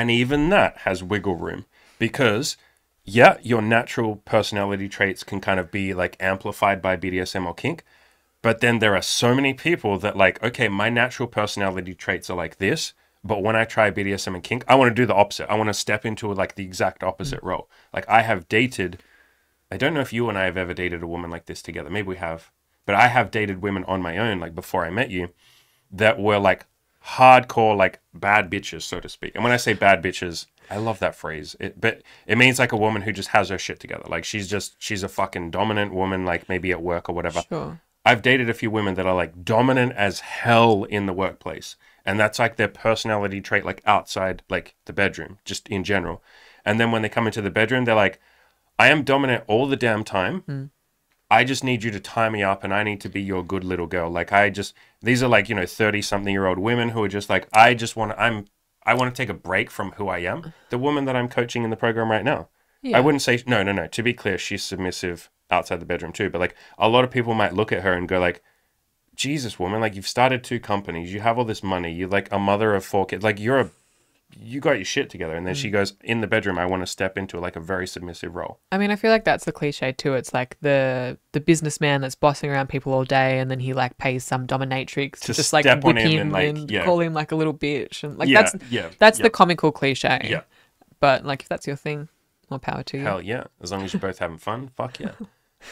and even that has wiggle room because, yeah, your natural personality traits can kind of be like amplified by BDSM or kink. But then there are so many people that, like, okay, my natural personality traits are like this. But when I try BDSM and kink, I want to do the opposite. I want to step into like the exact opposite role. Like, I have dated, I don't know if you and I have ever dated a woman like this together. Maybe we have. But I have dated women on my own, like before I met you, that were like hardcore like bad bitches so to speak. And when i say bad bitches i love that phrase. It, but it means like a woman who just has her shit together. Like she's just she's a fucking dominant woman like maybe at work or whatever. Sure. i've dated a few women that are like dominant as hell in the workplace. And that's like their personality trait like outside like the bedroom just in general. And then when they come into the bedroom they're like i am dominant all the damn time mm. I just need you to tie me up and I need to be your good little girl. Like I just these are like, you know, 30 something year old women who are just like I just want to I'm I want to take a break from who I am. The woman that I'm coaching in the program right now. Yeah. I wouldn't say no, no, no. To be clear, she's submissive outside the bedroom too, but like a lot of people might look at her and go like Jesus woman, like you've started two companies, you have all this money, you're like a mother of four kids, like you're a you got your shit together. And then she goes, In the bedroom, I want to step into like a very submissive role. I mean, I feel like that's the cliche too. It's like the the businessman that's bossing around people all day, and then he like pays some dominatrix to, To just like whip him him and, and, yeah. call him like a little bitch, and like Yeah, that's yeah, that's yeah. the comical cliche. Yeah. But like, if that's your thing, more power to you. Hell yeah. As long as you're both having fun, fuck yeah.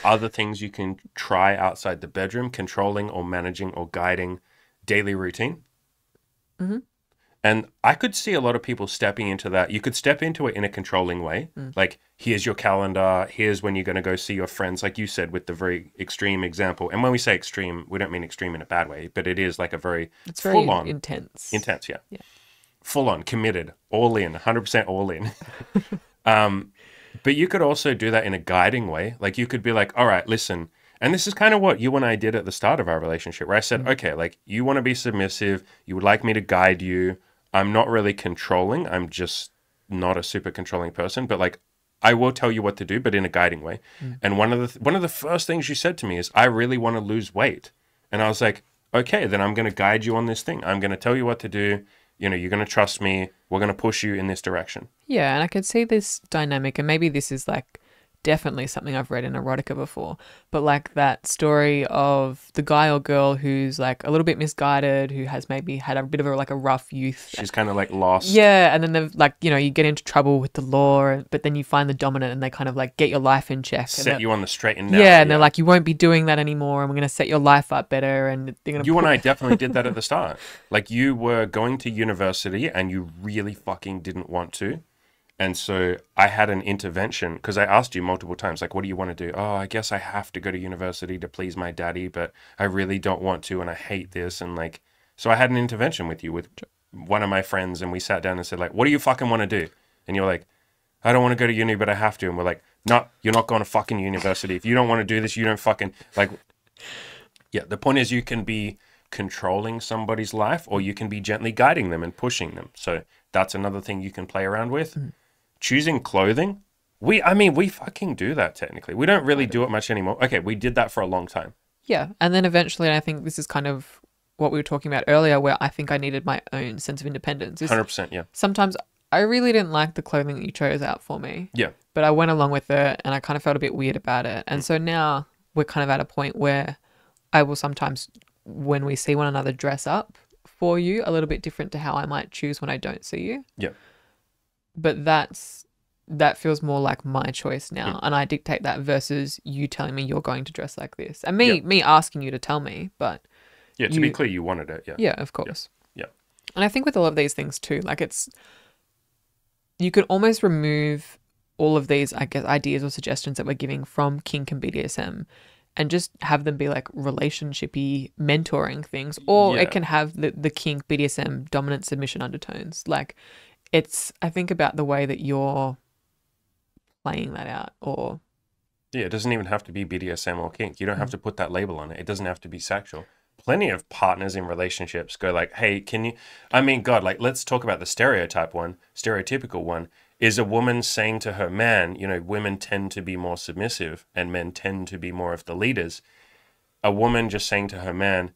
Other things you can try outside the bedroom, controlling or managing or guiding daily routine. Mm-hmm. And I could see a lot of people stepping into that. You could step into it in a controlling way. Mm. Like, here's your calendar. Here's when you're going to go see your friends, like you said, with the very extreme example. And when we say extreme, we don't mean extreme in a bad way, but it is like a very It's very full on, intense. intense, yeah. Yeah. Full on, committed, all in, 100% all in. um, but you could also do that in a guiding way. Like you could be like, all right, listen. And this is kind of what you and I did at the start of our relationship, where I said, okay, like you want to be submissive. You would like me to guide you. I'm not really controlling. I'm just not a super controlling person, but like I will tell you what to do, but in a guiding way. Mm. And one of the th- one of the first things you said to me is, I really want to lose weight. And I was like, okay, then I'm going to guide you on this thing. I'm going to tell you what to do. You know, you're going to trust me. We're going to push you in this direction. Yeah, and I could see this dynamic, and maybe this is like definitely something I've read in erotica before, but like that story of the guy or girl who's like a little bit misguided, who has maybe had a bit of a like a rough youth. She's kind of like lost. Yeah, and then they've like you know you get into trouble with the law, but then you find the dominant, and they kind of like get your life in check. and Set they're- you on the straight and yeah, narrow. and they're like, you won't be doing that anymore, and we're gonna set your life up better, and they're gonna. You put- and I definitely did that at the start. Like you were going to university and you really fucking didn't want to. And so I had an intervention because I asked you multiple times, like, what do you want to do? Oh, I guess I have to go to university to please my daddy, but I really don't want to and I hate this. And like, so I had an intervention with you with one of my friends and we sat down and said, like, what do you fucking want to do? And you're like, I don't want to go to uni, but I have to. And we're like, no, you're not going to fucking university. If you don't want to do this, you don't fucking like. Yeah, the point is you can be controlling somebody's life or you can be gently guiding them and pushing them. So that's another thing you can play around with. Mm. Choosing clothing. We I mean, we fucking do that technically. We don't really do it much anymore. Okay, we did that for a long time. Yeah, and then eventually, I think this is kind of what we were talking about earlier, where I think I needed my own sense of independence. Is 100%, yeah. sometimes I really didn't like the clothing that you chose out for me, Yeah. but I went along with it, and I kind of felt a bit weird about it. And mm. so now we're kind of at a point where I will sometimes, when we see one another, dress up for you a little bit different to how I might choose when I don't see you. Yeah. But that's that feels more like my choice now, Mm. and I dictate that versus you telling me you're going to dress like this, and me Yeah. me asking you to tell me. But Yeah, to be clear, you wanted it, yeah. yeah, of course. Yeah. And I think with all of these things too, like it's you could almost remove all of these, I guess, ideas or suggestions that we're giving from kink and BDSM and just have them be like relationshipy mentoring things. Or Yeah. it can have the, the kink BDSM dominant submission undertones. Like it's I think about the way that you're playing that out or Yeah, it doesn't even have to be BDSM or kink. You don't have hmm. to put that label on it. It doesn't have to be sexual. Plenty of partners in relationships go like, "Hey, can you?" I mean, God, like let's talk about the stereotype one, stereotypical one. Is a woman saying to her man, you know, women tend to be more submissive and men tend to be more of the leaders. A woman just saying to her man,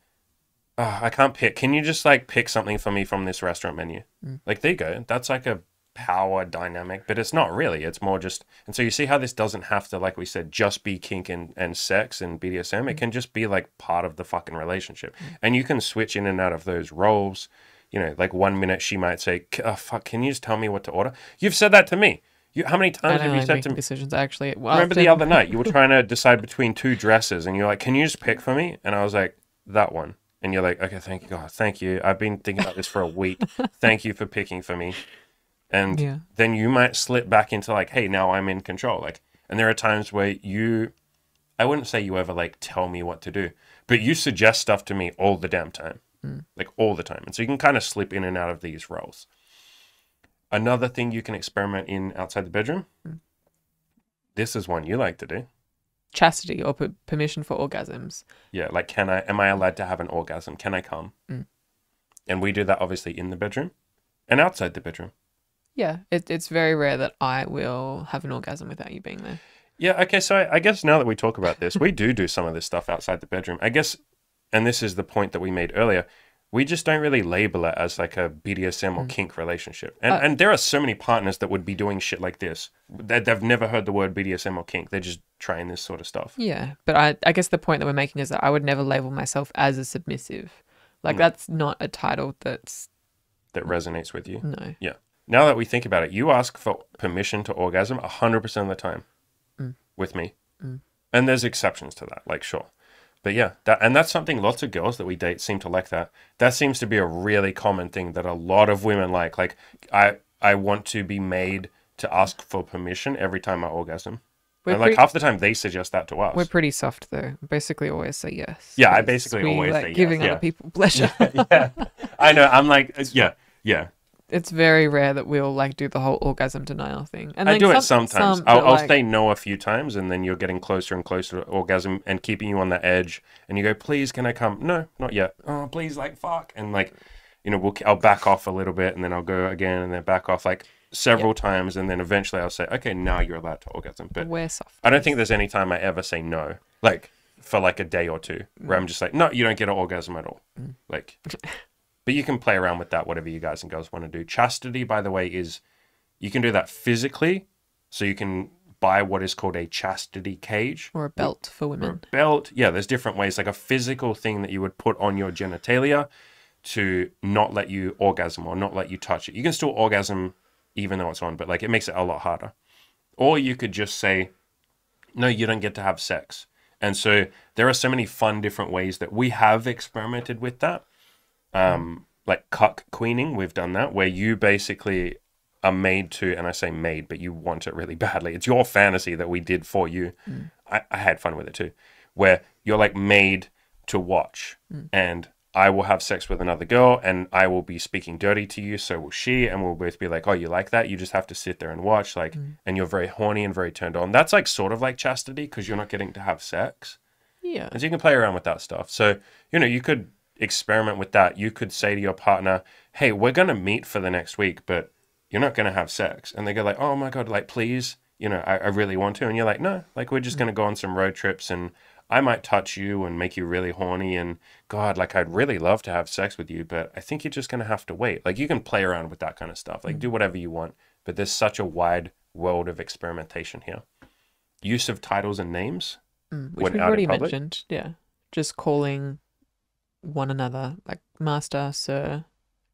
oh, I can't pick. Can you just like pick something for me from this restaurant menu? Like, there you go. That's like a power dynamic, but it's not really. It's more just, and so you see how this doesn't have to, like we said, just be kink and, and sex and BDSM. It can just be like part of the fucking relationship. And you can switch in and out of those roles. You know, like one minute she might say, oh, fuck, can you just tell me what to order? You've said that to me. You, how many times have you like said to me? decisions. Actually well, Remember the other night you were trying to decide between two dresses and you're like, Can you just pick for me? And I was like, That one. And you're like, Okay, thank you, God, thank you. I've been thinking about this for a week. thank you for picking for me. And Yeah. then you might slip back into like, Hey, now I'm in control. Like, and there are times where you, I wouldn't say you ever like tell me what to do, but you suggest stuff to me all the damn time, hmm. like all the time. And so you can kind of slip in and out of these roles. Another thing you can experiment in outside the bedroom. Hmm. This is one you like to do. Chastity or per- permission for orgasms. Yeah, like can I am I allowed to have an orgasm? Can I come? Mm. And we do that obviously in the bedroom and outside the bedroom. Yeah, it, it's very rare that I will have an orgasm without you being there. Yeah, okay, so I, I guess now that we talk about this, we do do some of this stuff outside the bedroom. I guess and this is the point that we made earlier. We just don't really label it as like a BDSM or kink relationship. And Uh, and there are so many partners that would be doing shit like this. They, they've never heard the word BDSM or kink. They're just trying this sort of stuff. Yeah, but I, I guess the point that we're making is that I would never label myself as a submissive. Like No. that's not a title that's That resonates with you. no. Yeah. Now that we think about it, you ask for permission to orgasm 100% of the time Mm. with me. Mm. And there's exceptions to that, like, sure. But yeah, that, and that's something lots of girls that we date seem to like that. That seems to be a really common thing that a lot of women like. Like, I, I want to be made to ask for permission every time I orgasm. We're, and like pre- half the time they suggest that to us. we're pretty soft though. Basically, always say yes. Yeah, I basically we always like say yes, giving yeah. other people pleasure. yeah. I know. I'm like, uh, yeah, yeah. It's very rare that we'll like do the whole orgasm denial thing. And I then do it sometimes. some I'll, I'll like- say no a few times, and then you're getting closer and closer to orgasm and keeping you on the edge. And you go, "Please, can I come?" No, not yet. Oh, please, like fuck. And like, you know, we'll I'll back off a little bit, and then I'll go again, and then back off like several times, and then eventually I'll say, "Okay, now you're allowed to orgasm." But we're soft. I don't think there's any time I ever say no, like for like a day or two, where I'm mm. just like, "No, you don't get an orgasm at all." Mm. Like, but you can play around with that, whatever you guys and girls want to do. Chastity, by the way, is you can do that physically. So you can buy what is called a chastity cage or a belt for women. belt. Yeah, there's different ways, like a physical thing that you would put on your genitalia to not let you orgasm or not let you touch it. You can still orgasm even though it's on, but like it makes it a lot harder. Or you could just say, no, you don't get to have sex. And so there are so many fun different ways that we have experimented with that. Um, like cuck queening, we've done that, where you basically are made to, and I say made, but you want it really badly. It's your fantasy that we did for you. Mm. I, I had fun with it too, where you're like made to watch, mm. and I will have sex with another girl, and I will be speaking dirty to you, so will she, and we'll both be like, "Oh, you like that? You just have to sit there and watch." Like, mm. and you're very horny and very turned on. That's like sort of like chastity because you're not getting to have sex. Yeah. And so you can play around with that stuff. So, you know, you could experiment with that. You could say to your partner, hey, we're going to meet for the next week, but you're not going to have sex. And they go like, oh my God, like, please, you know, I, I really want to. And you're like, no, like, we're just going to go on some road trips and I might touch you and make you really horny. And God, like, I'd really love to have sex with you, but I think you're just going to have to wait. Like, you can play around with that kind of stuff. Like, do whatever you want. But there's such a wide world of experimentation here. Use of titles and names. Mm, which we've already mentioned. Yeah. Just calling one another like master, sir,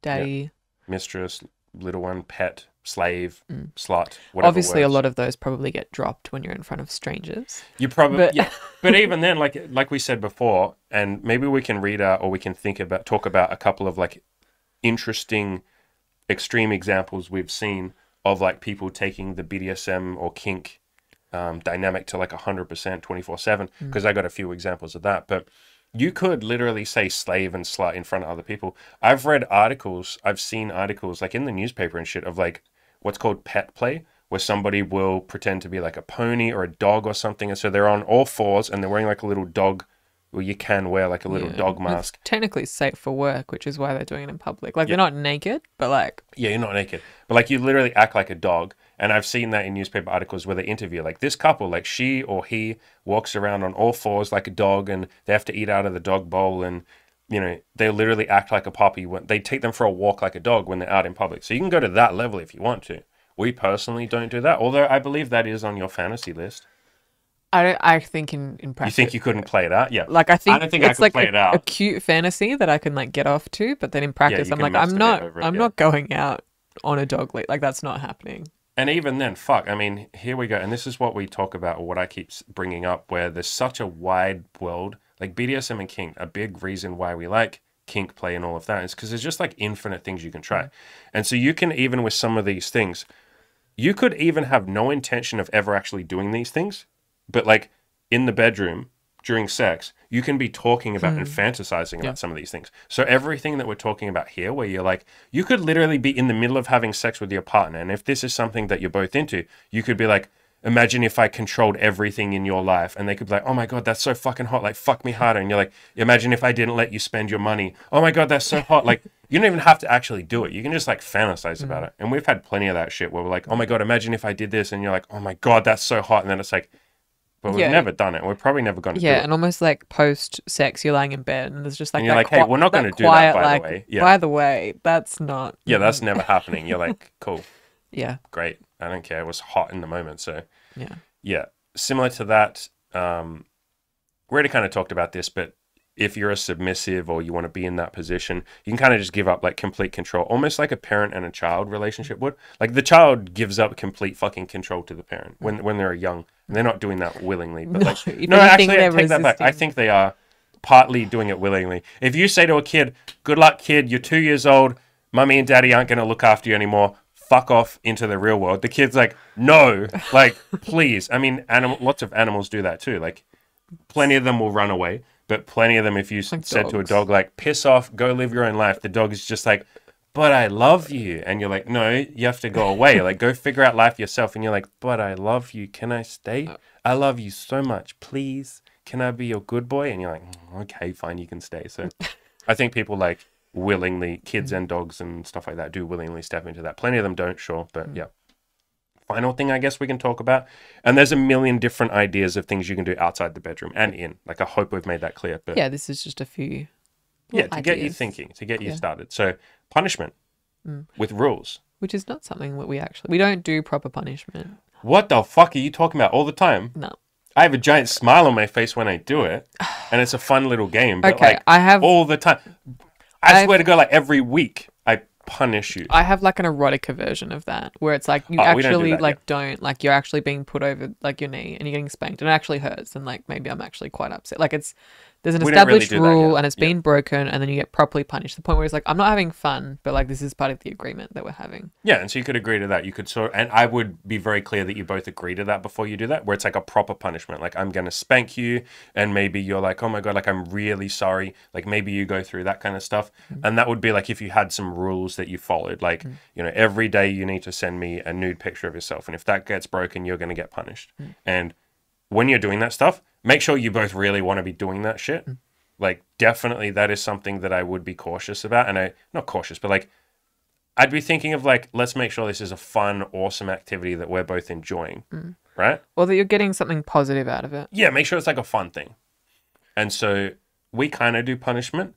daddy. mistress, little one, pet, slave, Mm. slut, whatever. Obviously, a lot of those probably get dropped when you're in front of strangers. You probably, but- yeah. But even then, like like we said before, and maybe we can read out or we can think about talk about a couple of like interesting extreme examples we've seen of like people taking the BDSM or kink um, dynamic to like 100% 24 7 because I got a few examples of that. But you could literally say slave and slut in front of other people. I've read articles, I've seen articles like in the newspaper and shit of like what's called pet play, where somebody will pretend to be like a pony or a dog or something. And so they're on all fours and they're wearing like a little dog, well, you can wear like a little Yeah. dog It's mask. technically safe for work, which is why they're doing it in public. Like they're not naked, but like Yeah, you're not naked, but like you literally act like a dog. And I've seen that in newspaper articles where they interview like this couple, like she or he walks around on all fours like a dog, and they have to eat out of the dog bowl, and you know they literally act like a puppy. When they take them for a walk like a dog when they're out in public. So you can go to that level if you want to. We personally don't do that, although I believe that is on your fantasy list. I don't. I think in in practice. You think you couldn't play it out? Yeah. like I think I don't think I it's could like play a, it out. a cute fantasy that I can like get off to, but then in practice, you I'm like, I'm not. I'm yeah. not going out on a dog lead. Like that's not happening. And even then, fuck, I mean, here we go. And this is what we talk about, or what I keep bringing up, where there's such a wide world. Like BDSM and kink, a big reason why we like kink play and all of that is because there's just like infinite things you can try. Mm. And so you can, even with some of these things, you could even have no intention of ever actually doing these things, but like in the bedroom during sex, you can be talking about and hmm. fantasizing about some of these things. So everything that we're talking about here, where you're like, you could literally be in the middle of having sex with your partner, and if this is something that you're both into, you could be like, imagine if I controlled everything in your life, and they could be like, oh my god, that's so fucking hot, like fuck me harder, and you're like, imagine if I didn't let you spend your money, oh my god, that's so hot, like. You don't even have to actually do it. You can just like fantasize about hmm. it. And we've had plenty of that shit where we're like, oh my God, imagine if I did this. And you're like, oh my God, that's so hot. And then it's like, but we've Yeah. never done it. We're probably never going to Yeah, do it. and almost like post sex, you're lying in bed, and there's just like And you're that like, "Hey, qui- we're not gonna do that, quiet, by the like, way." Yeah. By the way, that's not. Yeah, that's never happening. You're like, cool, Yeah, great. I don't care. It was hot in the moment. So, yeah. yeah, similar to that. Um, we already kind of talked about this, but if you're a submissive or you want to be in that position, you can kind of just give up like complete control, almost like a parent and a child relationship would. Like the child gives up complete fucking control to the parent when when they're young, and they're not doing that willingly. But No, like, no, actually, I take that back. I think they are partly doing it willingly. If you say to a kid, "Good luck, kid. You're two years old. Mummy and daddy aren't going to look after you anymore." Fuck off into the real world. The kid's like, no, like, please. I mean, animal, lots of animals do that too. Like, plenty of them will run away, but plenty of them, if you Like said to a dog, like, piss off, go live your own life, the dog is just like, but I love you. And you're like, no, you have to go away. like, go figure out life yourself. And you're like, but I love you. Can I stay? I love you so much. Please, can I be your good boy? And you're like, "Mm, okay, fine, you can stay. So I think people like willingly, kids and dogs and stuff like that, do willingly step into that. Plenty of them don't, sure. But yeah final thing I guess we can talk about. And there's a million different ideas of things you can do outside the bedroom and in. Like I hope we've made that clear. But Yeah, this is just a few. To little get you thinking, to get you Yeah. started. So punishment Mm. with rules. which is not something that we actually we don't do proper punishment. What the fuck are you talking about all the time? No. I have a giant smile on my face when I do it, and it's a fun little game. But Okay, like I have all the time. I I've- swear to God, like every week, I punish you. I have like an erotica version of that where it's like you Oh, do actually that, like don't like you're actually being put over like your knee and you're getting spanked and it actually hurts and like maybe I'm actually quite upset. Like it's there's an We don't really established rule and it's Yeah. been broken and then you get properly punished. The point where it's like I'm not having fun, but like this is part of the agreement that we're having. Yeah, and so you could agree to that. You could sort, and I would be very clear that you both agree to that before you do that, where it's like a proper punishment. Like I'm gonna spank you, and maybe you're like, oh my god, like I'm really sorry. Like maybe you go through that kind of stuff, mm-hmm. and that would be like if you had some rules that you followed. Like mm. you know, every day you need to send me a nude picture of yourself, and if that gets broken, you're gonna get punished. Mm. And when you're doing that stuff, make sure you both really want to be doing that shit. Mm. Like definitely, that is something that I would be cautious about, and I not cautious, but like I'd be thinking of like, let's make sure this is a fun, awesome activity that we're both enjoying, mm. right? Or that you're getting something positive out of it. Yeah, make sure it's like a fun thing. And so we kind of do punishment,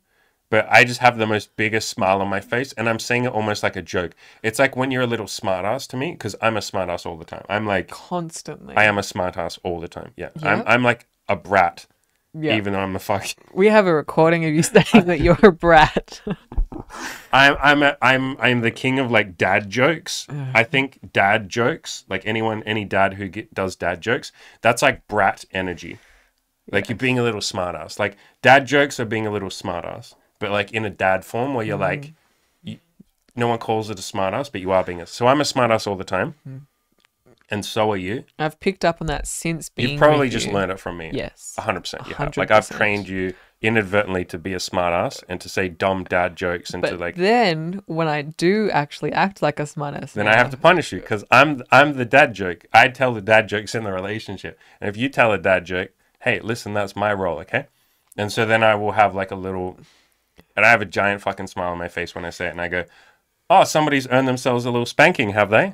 but I just have the most biggest smile on my face, and I'm saying it almost like a joke. It's like when you're a little smartass to me, because I'm a smartass all the time. I'm like, Constantly. I am a smartass all the time. Yeah, I'm, I'm like a brat, yeah. even though I'm a fuck. we have a recording of you saying that you're a brat. I'm I'm a, I'm I'm the king of like dad jokes. I think dad jokes, like anyone any dad who get, does dad jokes, that's like brat energy. Like you're being a little smartass. Like dad jokes are being a little smartass, but like in a dad form where you're like, you, no one calls it a smart ass, but you are being a. So I'm a smart ass all the time, Hmm. and so are you. I've picked up on that since being. You've probably just you. learned it from me. Yes. Hundred percent. You have. Like I've trained you inadvertently to be a smart ass and to say dumb dad jokes and But to like. then when I do actually act like a smartass, then I have to punish you because I'm I'm the dad joke. I tell the dad jokes in the relationship, and if you tell a dad joke, hey, listen, that's my role, okay? And so then I will have like a little, and I have a giant fucking smile on my face when I say it, and I go, "Oh, somebody's earned themselves a little spanking, have they?"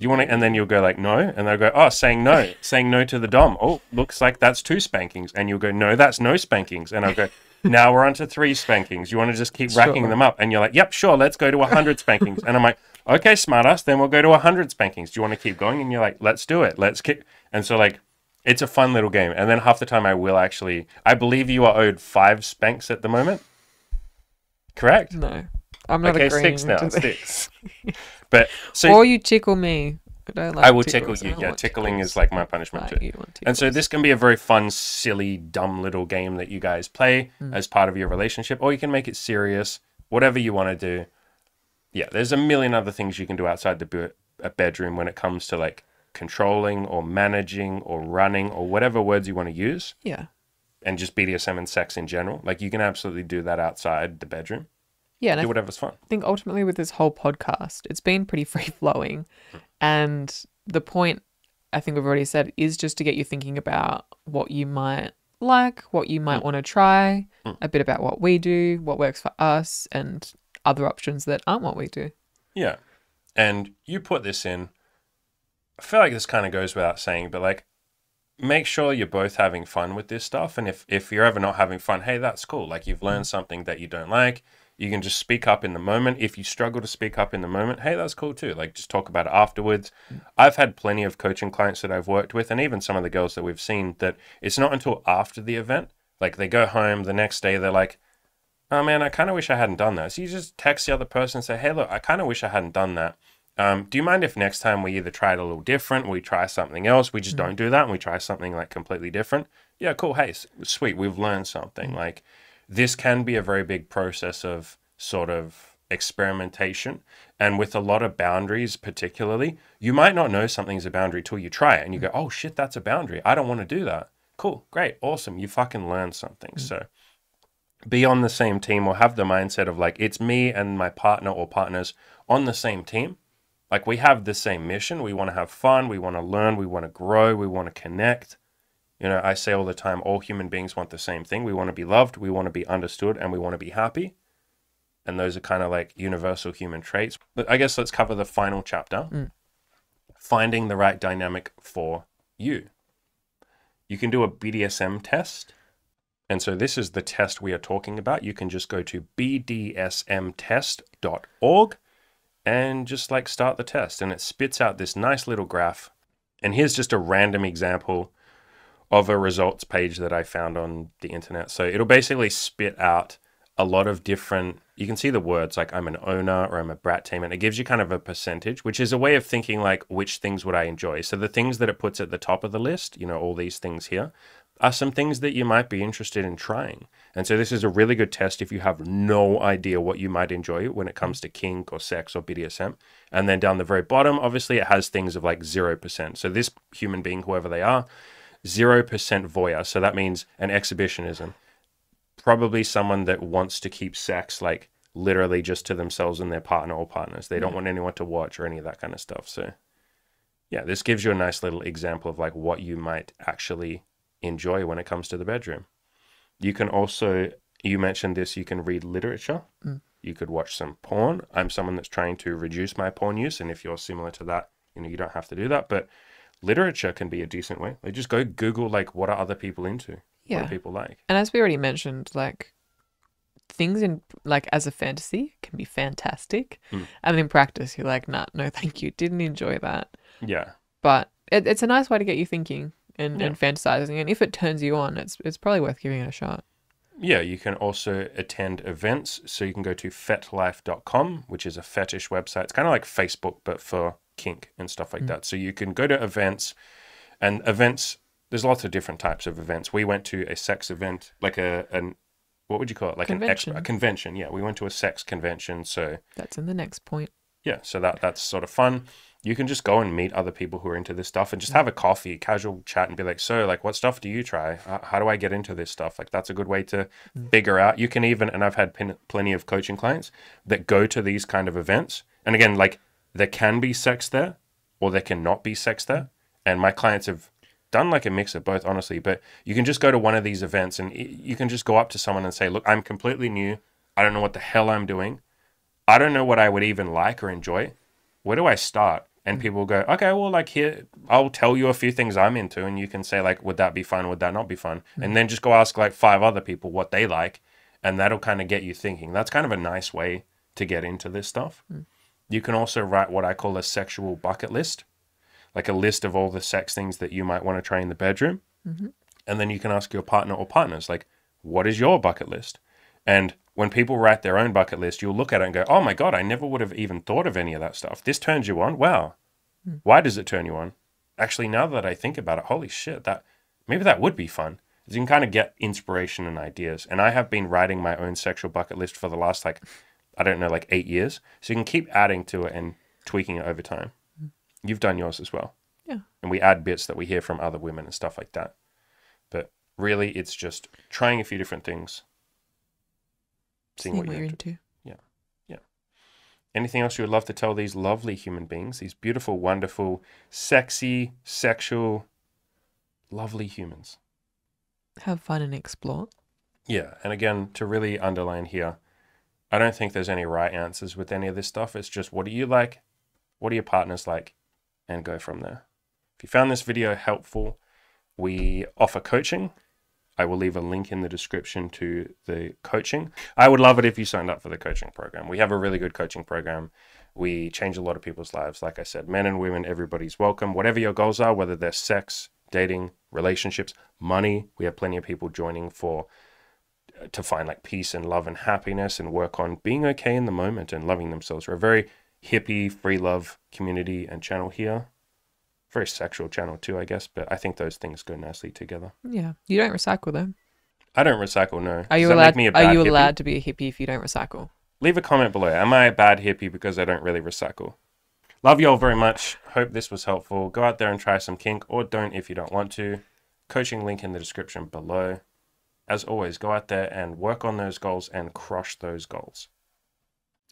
You want to, and then you'll go like no, and they'll go, "Oh, saying no, saying no to the dom. Oh, looks like that's two spankings," and you'll go, "No, that's no spankings," and I'll go. Now we're on to three spankings. You want to just keep racking them up, and you're like, "Yep, sure, let's go to a hundred spankings." And I'm like, "Okay, smartass, then we'll go to a hundred spankings. Do you want to keep going?" And you're like, "Let's do it. Let's kick." And so like, it's a fun little game. And then half the time, I will actually. I believe you are owed five spanks at the moment. Correct. No, I'm not Okay, agreeing. six now. to this. Six. But so or you tickle me. I don't like I will tickle tickles. I you. Yeah, tickling tickles. is like my punishment Right, too. And so this can be a very fun, silly, dumb little game that you guys play Hmm. as part of your relationship, or you can make it serious, whatever you want to do. Yeah, there's a million other things you can do outside the a bedroom when it comes to like controlling or managing or running or whatever words you want to use, yeah, and just BDSM and sex in general. Like you can absolutely do that outside the bedroom. yeah. And I Do whatever's fun. I think ultimately with this whole podcast, it's been pretty free flowing. And the point I think we've already said is just to get you thinking about what you might like, what you might mm. want to try, mm. a bit about what we do, what works for us, and other options that aren't what we do. Yeah. And you put this in. I feel like this kind of goes without saying, but like make sure you're both having fun with this stuff. And if, if you're ever not having fun, hey, that's cool. Like you've learned mm-hmm. something that you don't like. You can just speak up in the moment. If you struggle to speak up in the moment, hey, that's cool too. Like just talk about it afterwards. Mm. I've had plenty of coaching clients that I've worked with, and even some of the girls that we've seen, that it's not until after the event, like they go home the next day, they're like, oh man, I kind of wish I hadn't done that. So you just text the other person and say, hey, look, I kind of wish I hadn't done that. Um, do you mind if next time we either try it a little different, we try something else, we just mm-hmm. don't do that, and we try something like completely different? Yeah, cool. Hey, sweet, we've learned something. Mm-hmm. Like this can be a very big process of sort of experimentation, and with a lot of boundaries, particularly, you might not know something's a boundary till you try it, and you go, mm-hmm. oh shit, that's a boundary. I don't want to do that. Cool, great, awesome. You fucking learned something. So be on the same team or have the mindset of like it's me and my partner or partners on the same team like we have the same mission. We want to have fun. We want to learn. We want to grow. We want to connect. You know i say all the time all human beings want the same thing. We want to be loved. We want to be understood and we want to be happy. And those are kind of like universal human traits. But i guess let's cover the final chapter. Mm. Finding the right dynamic for you. You can do a bdsm test. And so this is the test we are talking about. You can just go to bdsmtest.org and just like start the test. And it spits out this nice little graph. And here's just a random example of a results page that I found on the internet. So it'll basically spit out a lot of different you can see the words like I'm an owner or I'm a brat tamer and it gives you kind of a percentage, which is a way of thinking like which things would I enjoy. So the things that it puts at the top of the list, you know, all these things here, are some things that you might be interested in trying. And so this is a really good test if you have no idea what you might enjoy when it mm-hmm. comes to kink or sex or BDSM. And then down the very bottom, obviously it has things of like 0%. So this human being, whoever they are, 0% voyeur. So that means an exhibitionism. Probably someone that wants to keep sex like literally just to themselves and their partner or partners. They don't mm-hmm. want anyone to watch or any of that kind of stuff. So yeah, this gives you a nice little example of like what you might actually enjoy when it comes to the bedroom. You can also, you mentioned this, you can read literature. You could watch some porn. I'm someone that's trying to reduce my porn use. And if you're similar to that, you know, you don't have to do that. But literature can be a decent way. Like just go Google, like, what are other people into? What Yeah. do people like? And as we already mentioned, like things in like as a fantasy can be fantastic, Mm. and in practice you're like, nah, no, thank you, didn't enjoy that. Yeah. But it, it's a nice way to get you thinking and, Yeah. and fantasizing, and if it turns you on, it's it's probably worth giving it a shot. Yeah, you can also attend events. So you can go to fetlife.com, which is a fetish website. It's kind of like Facebook, but for kink and stuff like mm. that. So you can go to events, and events, there's lots of different types of events. We went to a sex event, like a, an what would you call it? Like an ex- Convention. a convention. Yeah, we went to a sex convention. So That's in the next point. yeah, so that that's sort of fun. You can just go and meet other people who are into this stuff and just have a coffee, casual chat, and be like, "So, like, what stuff do you try? How, how do I get into this stuff?" Like, that's a good way to mm. figure out. You can even, and I've had pin, plenty of coaching clients that go to these kind of events, and again, like, there can be sex there, or there can not be sex there, and my clients have done like a mix of both, honestly. But you can just go to one of these events, and you can just go up to someone and say, "Look, I'm completely new. I don't know what the hell I'm doing." I don't know what I would even like or enjoy. Where do I start? And mm. people will go, okay, well, like here, I'll tell you a few things I'm into, and you can say like, would that be fun? Would that not be fun? And mm. then just go ask like five other people what they like, and that'll kind of get you thinking. That's kind of a nice way to get into this stuff. Mm. You can also write what I call a sexual bucket list, like a list of all the sex things that you might want to try in the bedroom, mm-hmm. and then you can ask your partner or partners like, what is your bucket list? And when people write their own bucket list, you'll look at it and go, oh my God, I never would have even thought of any of that stuff. This turns you on. Wow. Hmm. Why does it turn you on? Actually, now that I think about it, holy shit, that maybe that would be fun. You can kind of get inspiration and ideas. And I have been writing my own sexual bucket list for the last, like, I don't know, like eight years. So you can keep adding to it and tweaking it over time. Hmm. You've done yours as well. Yeah. And we add bits that we hear from other women and stuff like that. But really, it's just trying a few different things, seeing Seeing what what you're into. into. Anything else you would love to tell these lovely human beings, these beautiful, wonderful, sexy, sexual, lovely humans? Have fun and explore. Yeah. And again, to really underline here, I don't think there's any right answers with any of this stuff. It's just what do you like? What do your partners like? And go from there. If you found this video helpful, we offer coaching. I will leave a link in the description to the coaching. I would love it if you signed up for the coaching program. We have a really good coaching program. We change a lot of people's lives. Like I said, men and women, everybody's welcome. Whatever your goals are, whether they're sex, dating, relationships, money, we have plenty of people joining for uh, to find like peace and love and happiness and work on being okay in the moment and loving themselves. We're a very hippie, free love community and channel here. Very sexual channel too, I guess, but I think those things go nicely together. Yeah. You don't recycle them. I don't recycle, no. Are you allowed are you hippie? allowed to be a hippie if you don't recycle? Leave a comment below. Am I a bad hippie because I don't really recycle? Love you all very much. Hope this was helpful. Go out there and try some kink or don't if you don't want to. Coaching link in the description below. As always, go out there and work on those goals and crush those goals.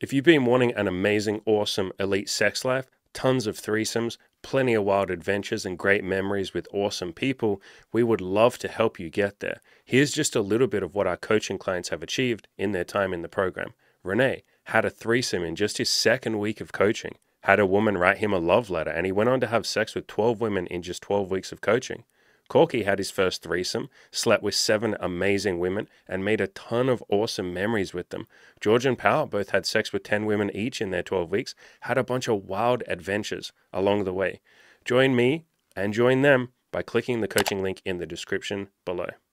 If you've been wanting an amazing, awesome, elite sex life, tons of threesomes, plenty of wild adventures, and great memories with awesome people, we would love to help you get there. Here's just a little bit of what our coaching clients have achieved in their time in the program. Renee had a threesome in just his second week of coaching, had a woman write him a love letter, and he went on to have sex with 12 women in just 12 weeks of coaching. Corky had his first threesome, slept with seven amazing women, and made a ton of awesome memories with them. George and Power both had sex with 10 women each in their 12 weeks, had a bunch of wild adventures along the way. Join me and join them by clicking the coaching link in the description below.